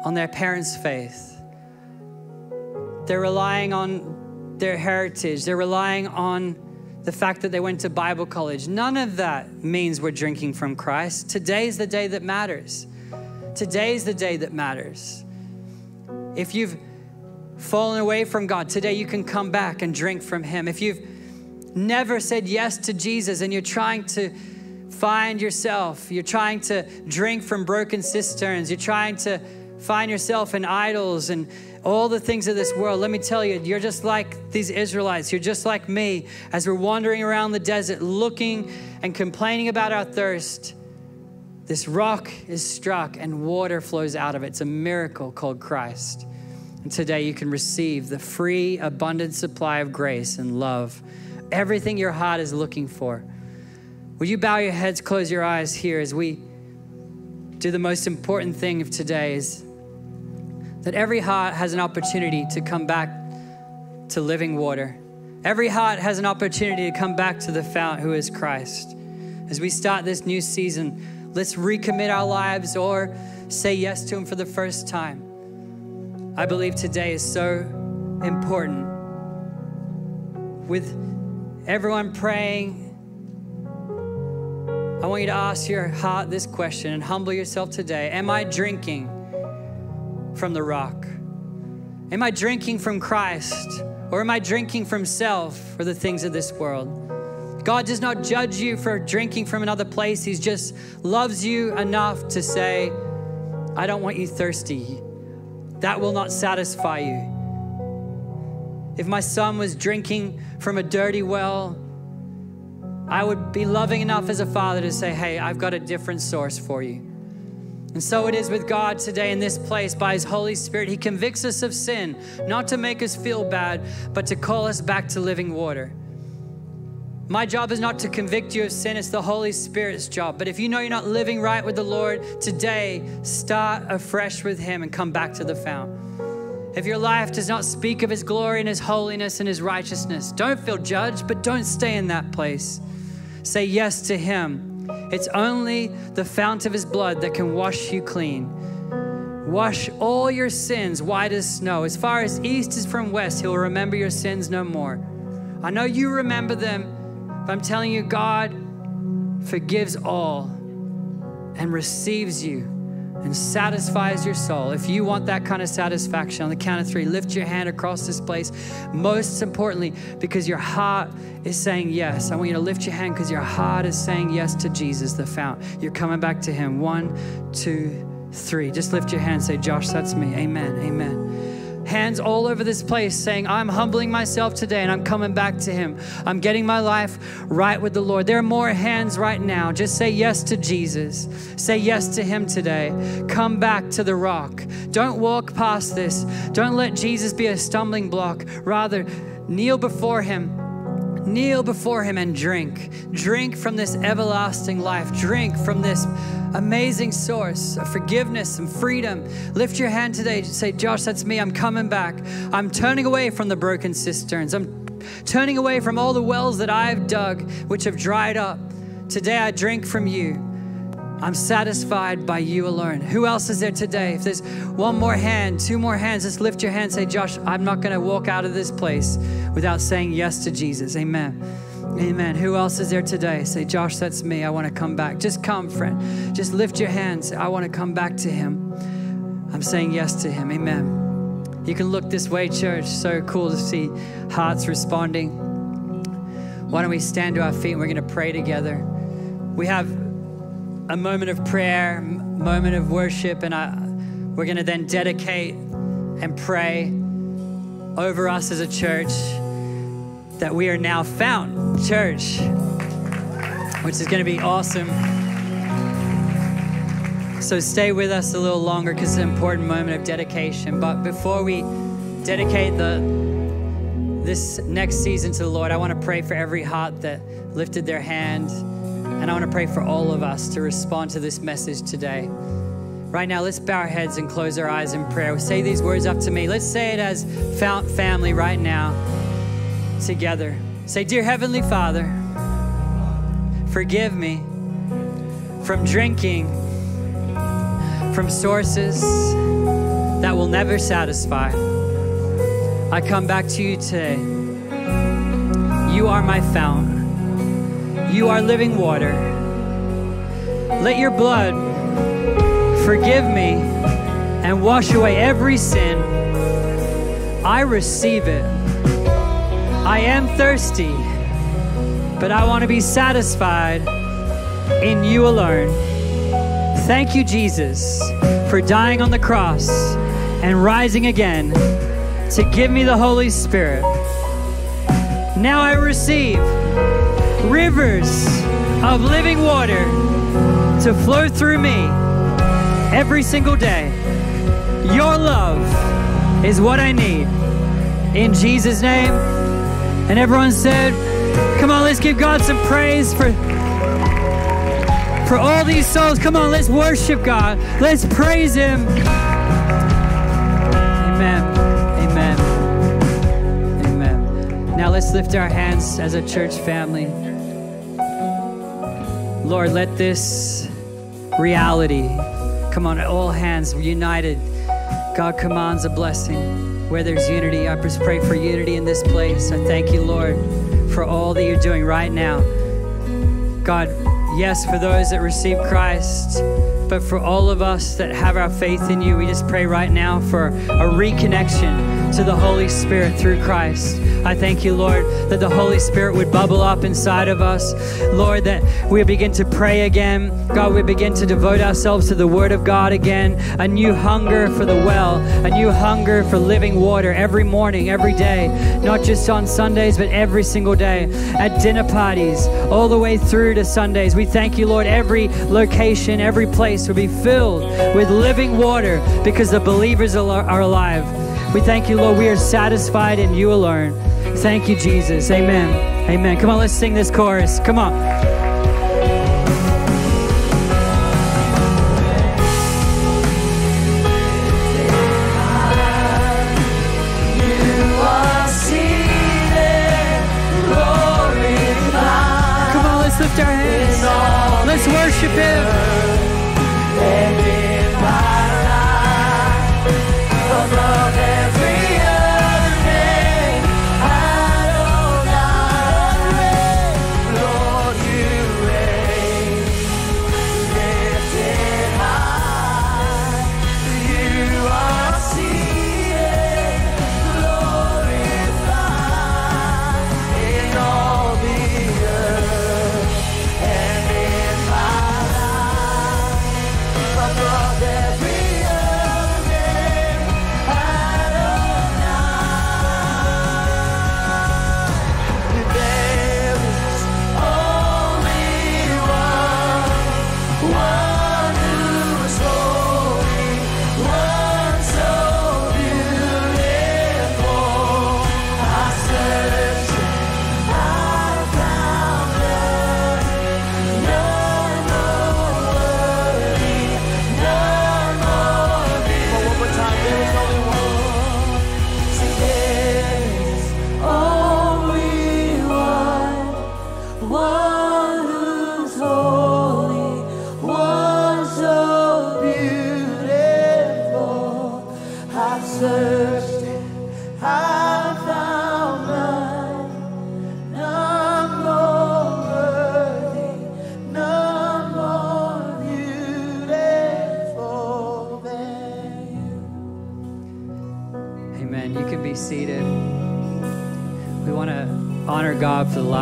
on their parents' faith. They're relying on their heritage. They're relying on the fact that they went to Bible college. None of that means we're drinking from Christ. Today's the day that matters. Today's the day that matters. If you've fallen away from God, today you can come back and drink from Him. If you've never said yes to Jesus and you're trying to find yourself, you're trying to drink from broken cisterns, you're trying to find yourself in idols and all the things of this world, let me tell you, you're just like these Israelites. You're just like me as we're wandering around the desert looking and complaining about our thirst. This rock is struck and water flows out of it. It's a miracle called Christ. And today you can receive the free, abundant supply of grace and love, everything your heart is looking for. Will you bow your heads, close your eyes here as we do the most important thing of today is that every heart has an opportunity to come back to living water. Every heart has an opportunity to come back to the fount who is Christ. As we start this new season, let's recommit our lives or say yes to Him for the first time. I believe today is so important. With everyone praying, I want you to ask your heart this question and humble yourself today Am I drinking? From the rock? Am I drinking from Christ or am I drinking from self or the things of this world? God does not judge you for drinking from another place. He just loves you enough to say, I don't want you thirsty. That will not satisfy you. If my son was drinking from a dirty well, I would be loving enough as a father to say, Hey, I've got a different source for you. And so it is with God today in this place by His Holy Spirit. He convicts us of sin, not to make us feel bad, but to call us back to living water. My job is not to convict you of sin, it's the Holy Spirit's job. But if you know you're not living right with the Lord today, start afresh with Him and come back to the fount. If your life does not speak of His glory and His holiness and His righteousness, don't feel judged, but don't stay in that place. Say yes to Him it's only the fount of his blood that can wash you clean. Wash all your sins white as snow. As far as east is from west, he'll remember your sins no more. I know you remember them, but I'm telling you, God forgives all and receives you and satisfies your soul. If you want that kind of satisfaction, on the count of three, lift your hand across this place. Most importantly, because your heart is saying yes. I want you to lift your hand because your heart is saying yes to Jesus, the fount. You're coming back to Him. One, two, three. Just lift your hand. Say, Josh, that's me. Amen. Amen hands all over this place saying, I'm humbling myself today and I'm coming back to Him. I'm getting my life right with the Lord. There are more hands right now. Just say yes to Jesus. Say yes to Him today. Come back to the rock. Don't walk past this. Don't let Jesus be a stumbling block. Rather, kneel before Him kneel before him and drink. Drink from this everlasting life. Drink from this amazing source of forgiveness and freedom. Lift your hand today. and Say, Josh, that's me. I'm coming back. I'm turning away from the broken cisterns. I'm turning away from all the wells that I've dug, which have dried up. Today I drink from you. I'm satisfied by you alone. Who else is there today? If there's one more hand, two more hands, just lift your hand. Say, Josh, I'm not going to walk out of this place without saying yes to Jesus. Amen. Amen. Who else is there today? Say, Josh, that's me. I want to come back. Just come, friend. Just lift your hands. I want to come back to Him. I'm saying yes to Him. Amen. You can look this way, church. So cool to see hearts responding. Why don't we stand to our feet and we're going to pray together? We have a moment of prayer, moment of worship, and I, we're going to then dedicate and pray over us as a church that we are now Fount church, which is going to be awesome. So stay with us a little longer because it's an important moment of dedication. But before we dedicate the this next season to the Lord, I want to pray for every heart that lifted their hand. And I want to pray for all of us to respond to this message today. Right now, let's bow our heads and close our eyes in prayer. Say these words up to me. Let's say it as family right now together. Say, Dear Heavenly Father, Forgive me from drinking from sources that will never satisfy. I come back to you today. You are my fountain. You are living water. Let your blood forgive me and wash away every sin. I receive it. I am thirsty, but I want to be satisfied in you alone. Thank you, Jesus, for dying on the cross and rising again to give me the Holy Spirit. Now I receive rivers of living water to flow through me every single day. Your love is what I need. In Jesus' name. And everyone said, Come on, let's give God some praise for for all these souls. Come on, let's worship God. Let's praise Him. Amen. Amen. Amen. Now let's lift our hands as a church family. Lord, let this reality come on, all hands united. God commands a blessing. Where there's unity, I just pray for unity in this place. I thank you, Lord, for all that you're doing right now. God, Yes, for those that receive Christ, but for all of us that have our faith in you, we just pray right now for a reconnection to the Holy Spirit through Christ. I thank you, Lord, that the Holy Spirit would bubble up inside of us. Lord, that we begin to pray again. God, we begin to devote ourselves to the Word of God again. A new hunger for the well, a new hunger for living water every morning, every day, not just on Sundays, but every single day at dinner parties, all the way through to Sundays. We thank you, Lord, every location, every place will be filled with living water because the believers are alive. We thank you, Lord, we are satisfied in you alone. Thank you, Jesus. Amen. Amen. Come on, let's sing this chorus. Come on. Come on, let's lift our hands. Let's worship Him. God for the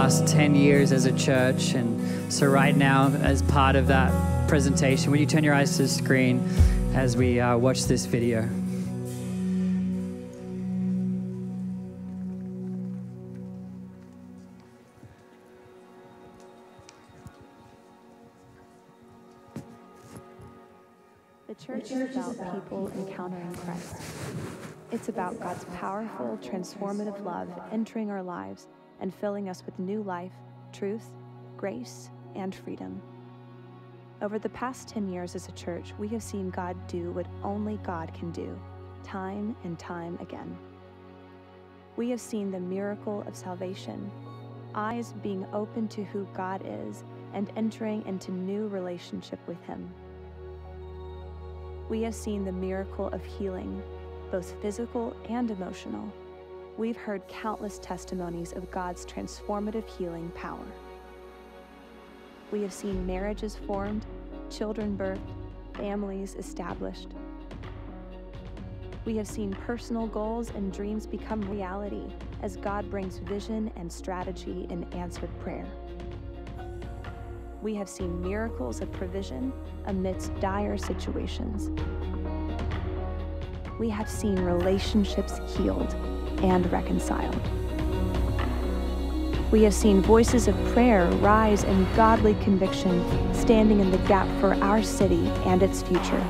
last 10 years as a church. And so, right now, as part of that presentation, would you turn your eyes to the screen as we uh, watch this video? The church is about people encountering Christ. It's about God's powerful, transformative love entering our lives and filling us with new life, truth, grace, and freedom. Over the past 10 years as a church, we have seen God do what only God can do, time and time again. We have seen the miracle of salvation, eyes being open to who God is, and entering into new relationship with Him. We have seen the miracle of healing, both physical and emotional. We've heard countless testimonies of God's transformative healing power. We have seen marriages formed, children birthed, families established. We have seen personal goals and dreams become reality as God brings vision and strategy in answered prayer. We have seen miracles of provision amidst dire situations. We have seen relationships healed and reconciled. We have seen voices of prayer rise in godly conviction, standing in the gap for our city and its future.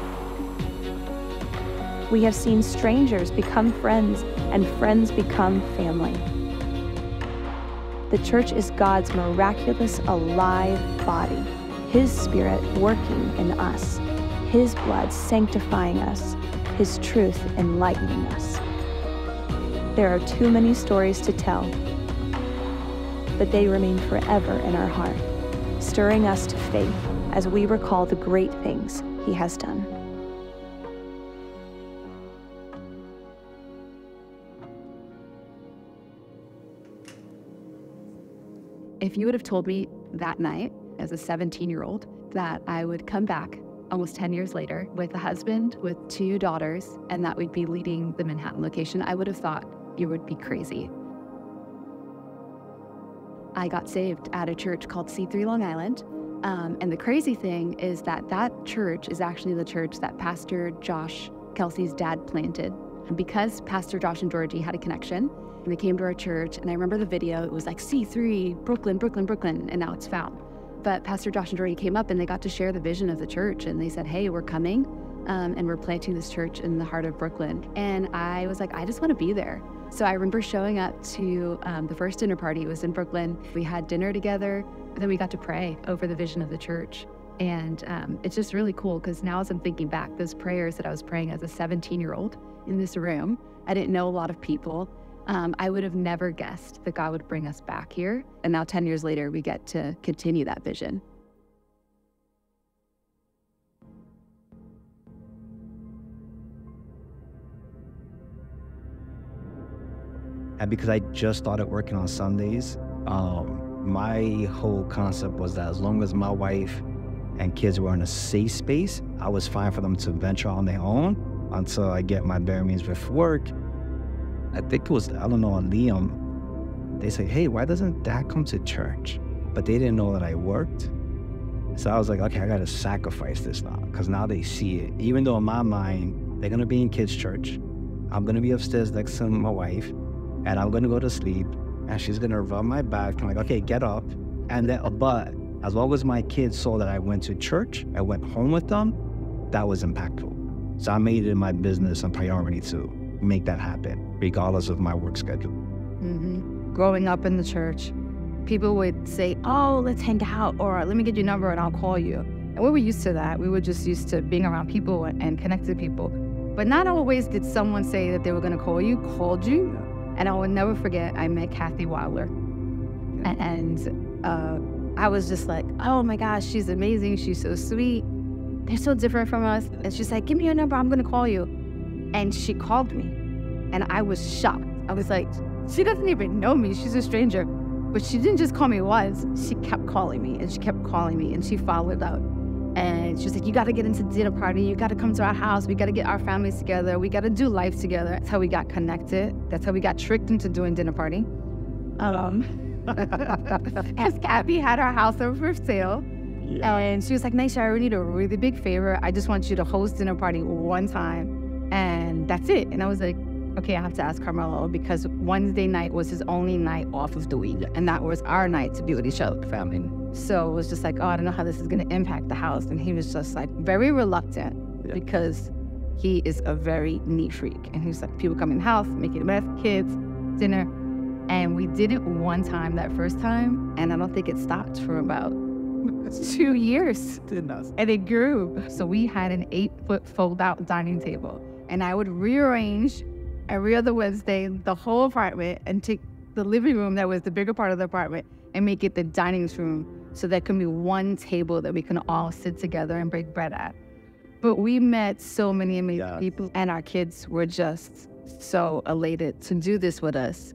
We have seen strangers become friends and friends become family. The church is God's miraculous, alive body, His Spirit working in us, His blood sanctifying us, His truth enlightening us. There are too many stories to tell, but they remain forever in our heart, stirring us to faith as we recall the great things He has done. If you would have told me that night, as a 17 year old, that I would come back almost 10 years later with a husband, with two daughters, and that we'd be leading the Manhattan location, I would have thought you would be crazy. I got saved at a church called C3 Long Island. Um, and the crazy thing is that that church is actually the church that Pastor Josh Kelsey's dad planted. And because Pastor Josh and Georgie had a connection, and they came to our church. And I remember the video, it was like C3, Brooklyn, Brooklyn, Brooklyn, and now it's Fount. But Pastor Josh and Georgie came up and they got to share the vision of the church. And they said, hey, we're coming um, and we're planting this church in the heart of Brooklyn. And I was like, I just want to be there. So I remember showing up to um, the first dinner party. It was in Brooklyn. We had dinner together, then we got to pray over the vision of the church. And um, it's just really cool because now, as I'm thinking back, those prayers that I was praying as a 17 year old in this room, I didn't know a lot of people. Um, I would have never guessed that God would bring us back here. And now, 10 years later, we get to continue that vision. And because I just started working on Sundays, um, my whole concept was that as long as my wife and kids were in a safe space, I was fine for them to venture on their own until I get my bare means with work I think it was Eleanor and Liam. They say, hey, why doesn't dad come to church? But they didn't know that I worked. So I was like, okay, I got to sacrifice this now because now they see it. Even though in my mind, they're to be in kids' church. I'm to be upstairs next to my wife and I'm to go to sleep and she's to rub my back. I'm like, okay, get up. And then, but as long as my kids saw that I went to church, I went home with them, that was impactful. So I made it my business and priority to make that happen, regardless of my work schedule. Mm-hmm. Growing up in the church, people would say, Oh, let's hang out, or let me get your number and I'll call you. And we were used to that. We were just used to being around people and connected to people. But not always did someone say that they were going to call you, called you. And I will never forget, I met Kathy Wilder. And uh, I was just like, oh my gosh, she's amazing. She's so sweet. They're so different from us. And she's like, give me your number. I'm going to call you. And she called me. And I was shocked. I was like, she doesn't even know me. She's a stranger. But she didn't just call me once. She kept calling me and she kept calling me and she followed out. And she was like, You got to get into dinner party. You got to come to our house. We got to get our families together. We got to do life together. That's how we got connected. That's how we got tricked into doing dinner party. Um, [LAUGHS] as Gabby had our house over for sale. Yeah. And she was like, Nisha, I really need a really big favor. I just want you to host dinner party one time and that's it. And I was like, okay, I have to ask Carmelo because Wednesday night was his only night off of the week. And that was our night to be with each other, family. So it was just like, oh, I don't know how this is going to impact the house. And he was just like very reluctant yeah. because he is a very neat freak. And he was like, people come in the house, make it a mess, kids, dinner. And we did it one time that first time. And I don't think it stopped for about [LAUGHS] two years. And it grew. So we had an eight foot fold out dining table and I would rearrange every other Wednesday the whole apartment and take the living room that was the bigger part of the apartment and make it the dining room so there can be one table that we can all sit together and break bread at. But we met so many amazing Yeah. people, and our kids were just so elated to do this with us.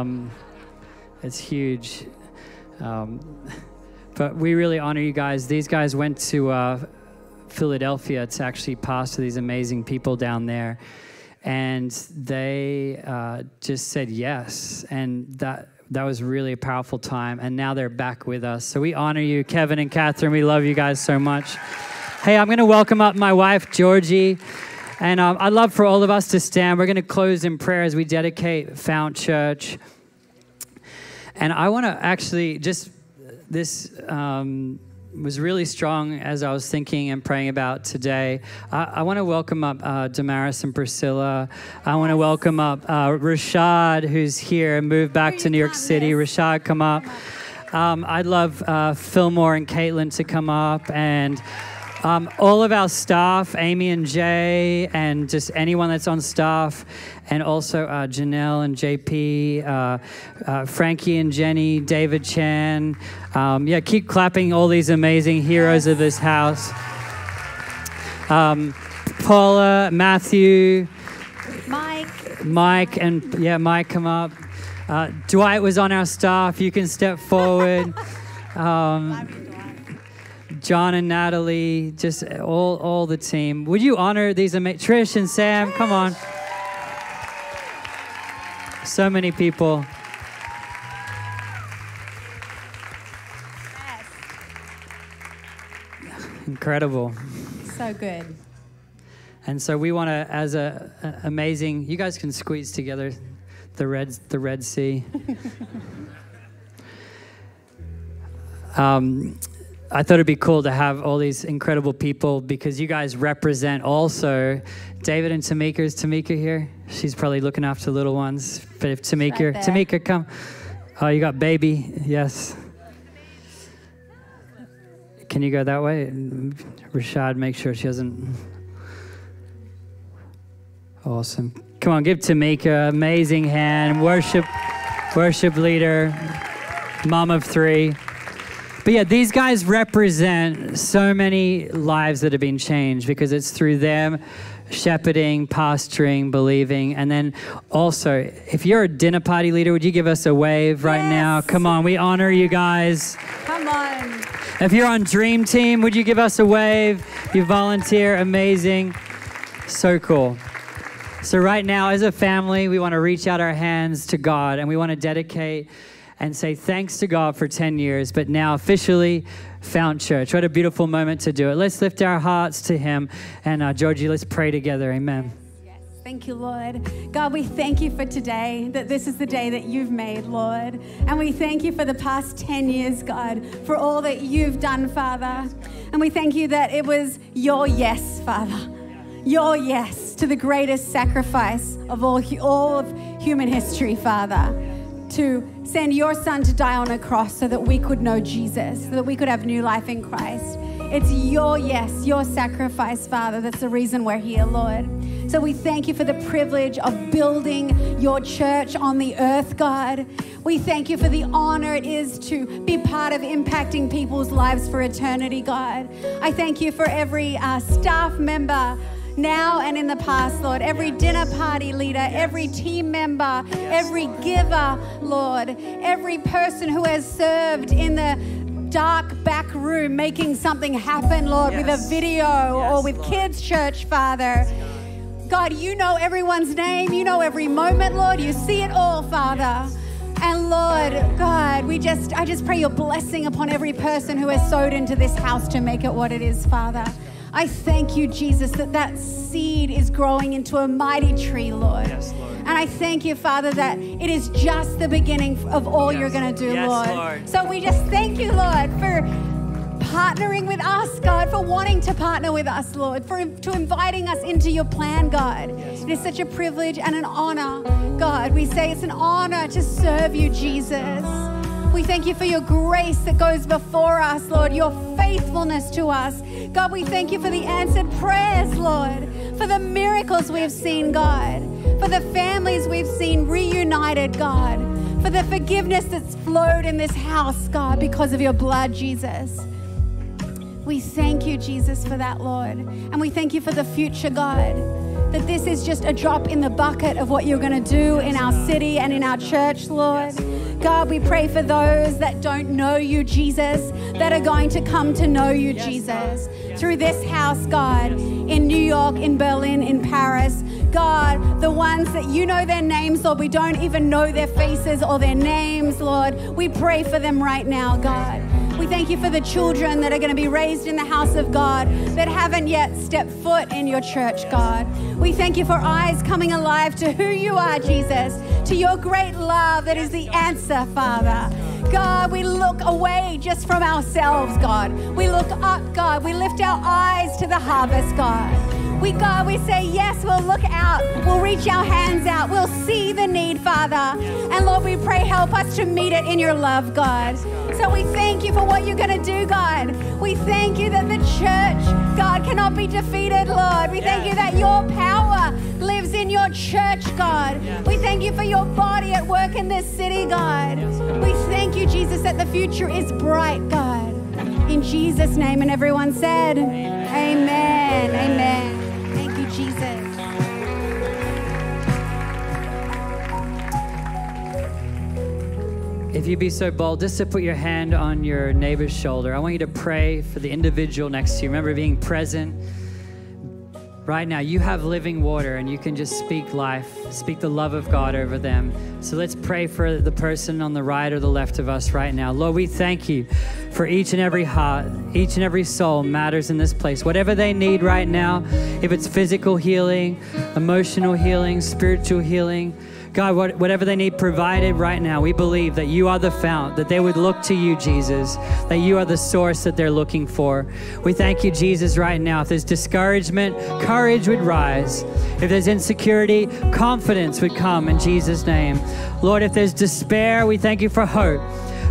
Um, it's huge. Um, but we really honor you guys. These guys went to uh, Philadelphia to actually pastor these amazing people down there. And they uh, just said yes. And that, that was really a powerful time. And now they're back with us. So we honor you, Kevin and Catherine. We love you guys so much. Hey, I'm going to welcome up my wife, Georgie. And um, I'd love for all of us to stand. We're going to close in prayer as we dedicate Fount Church. And I want to actually just, this um, was really strong as I was thinking and praying about today. I, I want to welcome up uh, Damaris and Priscilla. I want to welcome up uh, Rashad, who's here and moved back to New York City. Rashad, come up. Um, I'd love uh, Fillmore and Caitlin to come up and um, all of our staff, Amy and Jay, and just anyone that's on staff, and also uh, Janelle and JP, uh, uh, Frankie and Jenny, David Chan. Um, yeah, keep clapping all these amazing heroes of this house. Um, Paula, Matthew, Mike. Mike, and yeah, Mike, come up. Uh, Dwight was on our staff. You can step forward. [LAUGHS] John and Natalie, just all, all the team. Would you honor these amazing Trish and Sam? Come on. So many people. Incredible. So good. And so we want to, as a, a amazing, you guys can squeeze together the red, the Red Sea. [LAUGHS] um, I thought it'd be cool to have all these incredible people because you guys represent also David and Tamika. Is Tamika here? She's probably looking after little ones. But if Tamika, right. Tamika, come. Oh, you got baby. Yes. Can you go that way? Rashad, make sure she doesn't. Awesome. Come on, give Tamika amazing hand. Worship, worship leader, mom of three. But yeah, these guys represent so many lives that have been changed because it's through them shepherding, pastoring, believing. And then also, if you're a dinner party leader, would you give us a wave right now? Come on, we honor you guys. Come on. If you're on Dream Team, would you give us a wave? You volunteer, amazing. So cool. So, right now, as a family, we want to reach out our hands to God and we want to dedicate and say thanks to God for 10 years, but now officially Fount Church. What a beautiful moment to do it. Let's lift our hearts to Him. And, uh, Georgie, let's pray together. Amen. Thank you, Lord. God, we thank you for today, that this is the day that you've made, Lord. And we thank you for the past 10 years, God, for all that you've done, Father. And we thank you that it was your yes, Father. Your yes to the greatest sacrifice of all, all of human history, Father. To send your son to die on a cross so that we could know Jesus, so that we could have new life in Christ. It's your yes, your sacrifice, Father, that's the reason we're here, Lord. So we thank you for the privilege of building your church on the earth, God. We thank you for the honor it is to be part of impacting people's lives for eternity, God. I thank you for every uh, staff member now and in the past, Lord. Every dinner party leader, every team member, every giver, Lord. Every person who has served in the dark back room making something happen, Lord, with a video or with kids' church, Father. God, you know everyone's name. You know every moment, Lord. You see it all, Father. And Lord, God, we just, I just pray your blessing upon every person who has sowed into this house to make it what it is, Father. I thank you, Jesus, that that seed is growing into a mighty tree, Lord. Yes, Lord. And I thank you, Father, that it is just the beginning of all you're going to do, Yes, Lord. Lord. So we just thank you, Lord, for partnering with us, God, for wanting to partner with us, Lord, for to inviting us into your plan, God. it is such a privilege and an honor, God. We say it's an honor to serve you, Jesus. We thank you for your grace that goes before us, Lord, your faithfulness to us. God, we thank you for the answered prayers, Lord, for the miracles we've seen, God, for the families we've seen reunited, God, for the forgiveness that's flowed in this house, God, because of your blood, Jesus. We thank you, Jesus, for that, Lord. And we thank you for the future, God. That this is just a drop in the bucket of what you're going to do in our city and in our church, Lord. God, we pray for those that don't know you, Jesus, that are going to come to know you, Jesus, through this house, God, in New York, in Berlin, in Paris. God, the ones that you know their names, Lord, we don't even know their faces or their names, Lord. We pray for them right now, God. We thank you for the children that are going to be raised in the house of God that haven't yet stepped foot in your church, God. We thank you for eyes coming alive to who you are, Jesus, to your great love that is the answer, Father. God, we look away just from ourselves, God. We look up, God. We lift our eyes to the harvest, God. We, God, we say, yes, we'll look out. We'll reach our hands out. We'll see the need, Father. And Lord, we pray, help us to meet it in your love, God. So we thank you for what you're going to do, God. We thank you that the church, God, cannot be defeated, Lord. We thank you that your power lives in your church, God. We thank you for your body at work in this city, God. We thank you, Jesus, that the future is bright, God. In Jesus' name. And everyone said, Amen. Amen. Thank If you'd be so bold, just to put your hand on your neighbor's shoulder, I want you to pray for the individual next to you. Remember being present. Right now, you have living water and you can just speak life, speak the love of God over them. So let's pray for the person on the right or the left of us right now. Lord, we thank you for each and every heart, each and every soul matters in this place. Whatever they need right now, if it's physical healing, emotional healing, spiritual healing, God, what, whatever they need provided right now, we believe that you are the fount, that they would look to you, Jesus, that you are the source that they're looking for. We thank you, Jesus, right now. If there's discouragement, courage would rise. If there's insecurity, confidence would come in Jesus' name. Lord, if there's despair, we thank you for hope.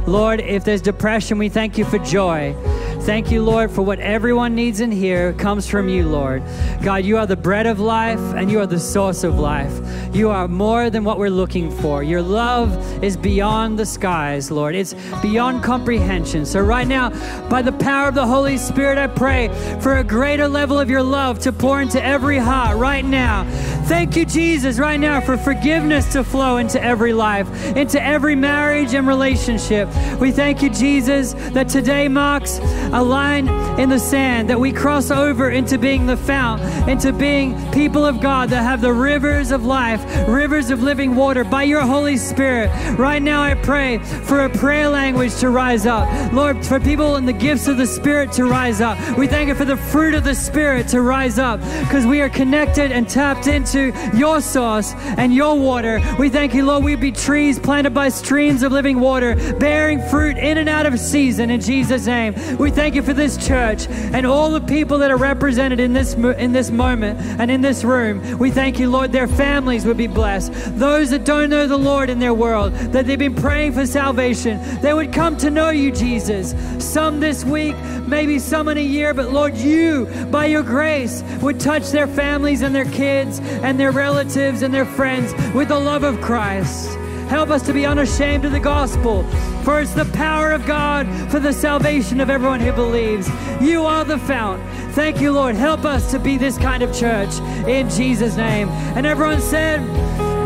Lord, if there's depression, we thank you for joy. Thank you, Lord, for what everyone needs in here comes from you, Lord. God, you are the bread of life and you are the source of life. You are more than what we're looking for. Your love is beyond the skies, Lord. It's beyond comprehension. So, right now, by the power of the Holy Spirit, I pray for a greater level of your love to pour into every heart right now. Thank you, Jesus, right now for forgiveness to flow into every life, into every marriage and relationship. We thank you, Jesus, that today marks a line in the sand, that we cross over into being the fount, into being people of God that have the rivers of life, rivers of living water by your Holy Spirit. Right now, I pray for a prayer language to rise up. Lord, for people in the gifts of the Spirit to rise up. We thank you for the fruit of the Spirit to rise up because we are connected and tapped into into your source and your water. We thank you, Lord, we be trees planted by streams of living water, bearing fruit in and out of season in Jesus' name. We thank you for this church and all the people that are represented in this, in this moment and in this room. We thank you, Lord, their families would be blessed. Those that don't know the Lord in their world, that they've been praying for salvation, they would come to know you, Jesus. Some this week, maybe some in a year, but Lord, you, by your grace, would touch their families and their kids and their relatives and their friends with the love of Christ. Help us to be unashamed of the gospel, for it's the power of God for the salvation of everyone who believes. You are the fount. Thank you, Lord. Help us to be this kind of church in Jesus' name. And everyone said,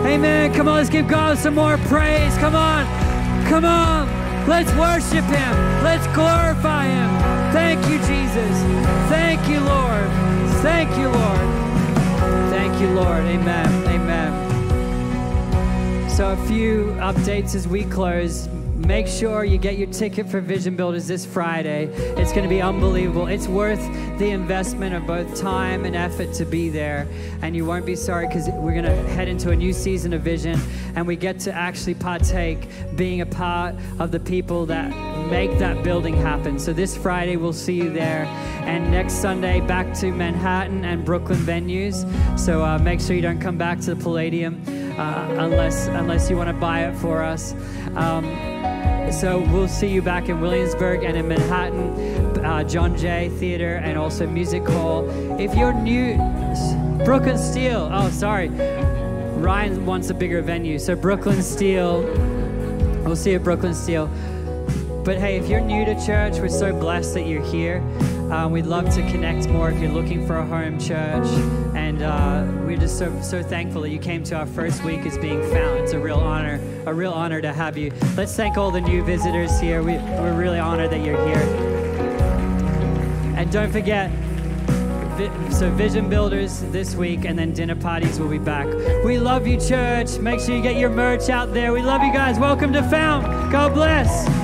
Amen. Come on, let's give God some more praise. Come on. Come on. Let's worship Him. Let's glorify Him. Thank you, Jesus. Thank you, Lord. Thank you, Lord. You, Lord. Amen. Amen. So, a few updates as we close. Make sure you get your ticket for Vision Builders this Friday. It's going to be unbelievable. It's worth the investment of both time and effort to be there. And you won't be sorry because we're going to head into a new season of Vision and we get to actually partake being a part of the people that make that building happen. So this Friday, we'll see you there. And next Sunday, back to Manhattan and Brooklyn venues. So uh, make sure you don't come back to the Palladium uh, unless, unless you want to buy it for us. Um, so we'll see you back in Williamsburg and in Manhattan, uh, John Jay Theater, and also Music Hall. If you're new, Brooklyn Steel, oh, sorry. Ryan wants a bigger venue. So Brooklyn Steel, we'll see you at Brooklyn Steel. But hey, if you're new to church, we're so blessed that you're here. Um, we'd love to connect more if you're looking for a home church. And uh, we're just so, so thankful that you came to our first week as being Fount. It's a real honor, a real honor to have you. Let's thank all the new visitors here. We, we're really honored that you're here. And don't forget, so vision builders this week and then dinner parties will be back we love you church make sure you get your merch out there we love you guys welcome to Fount god bless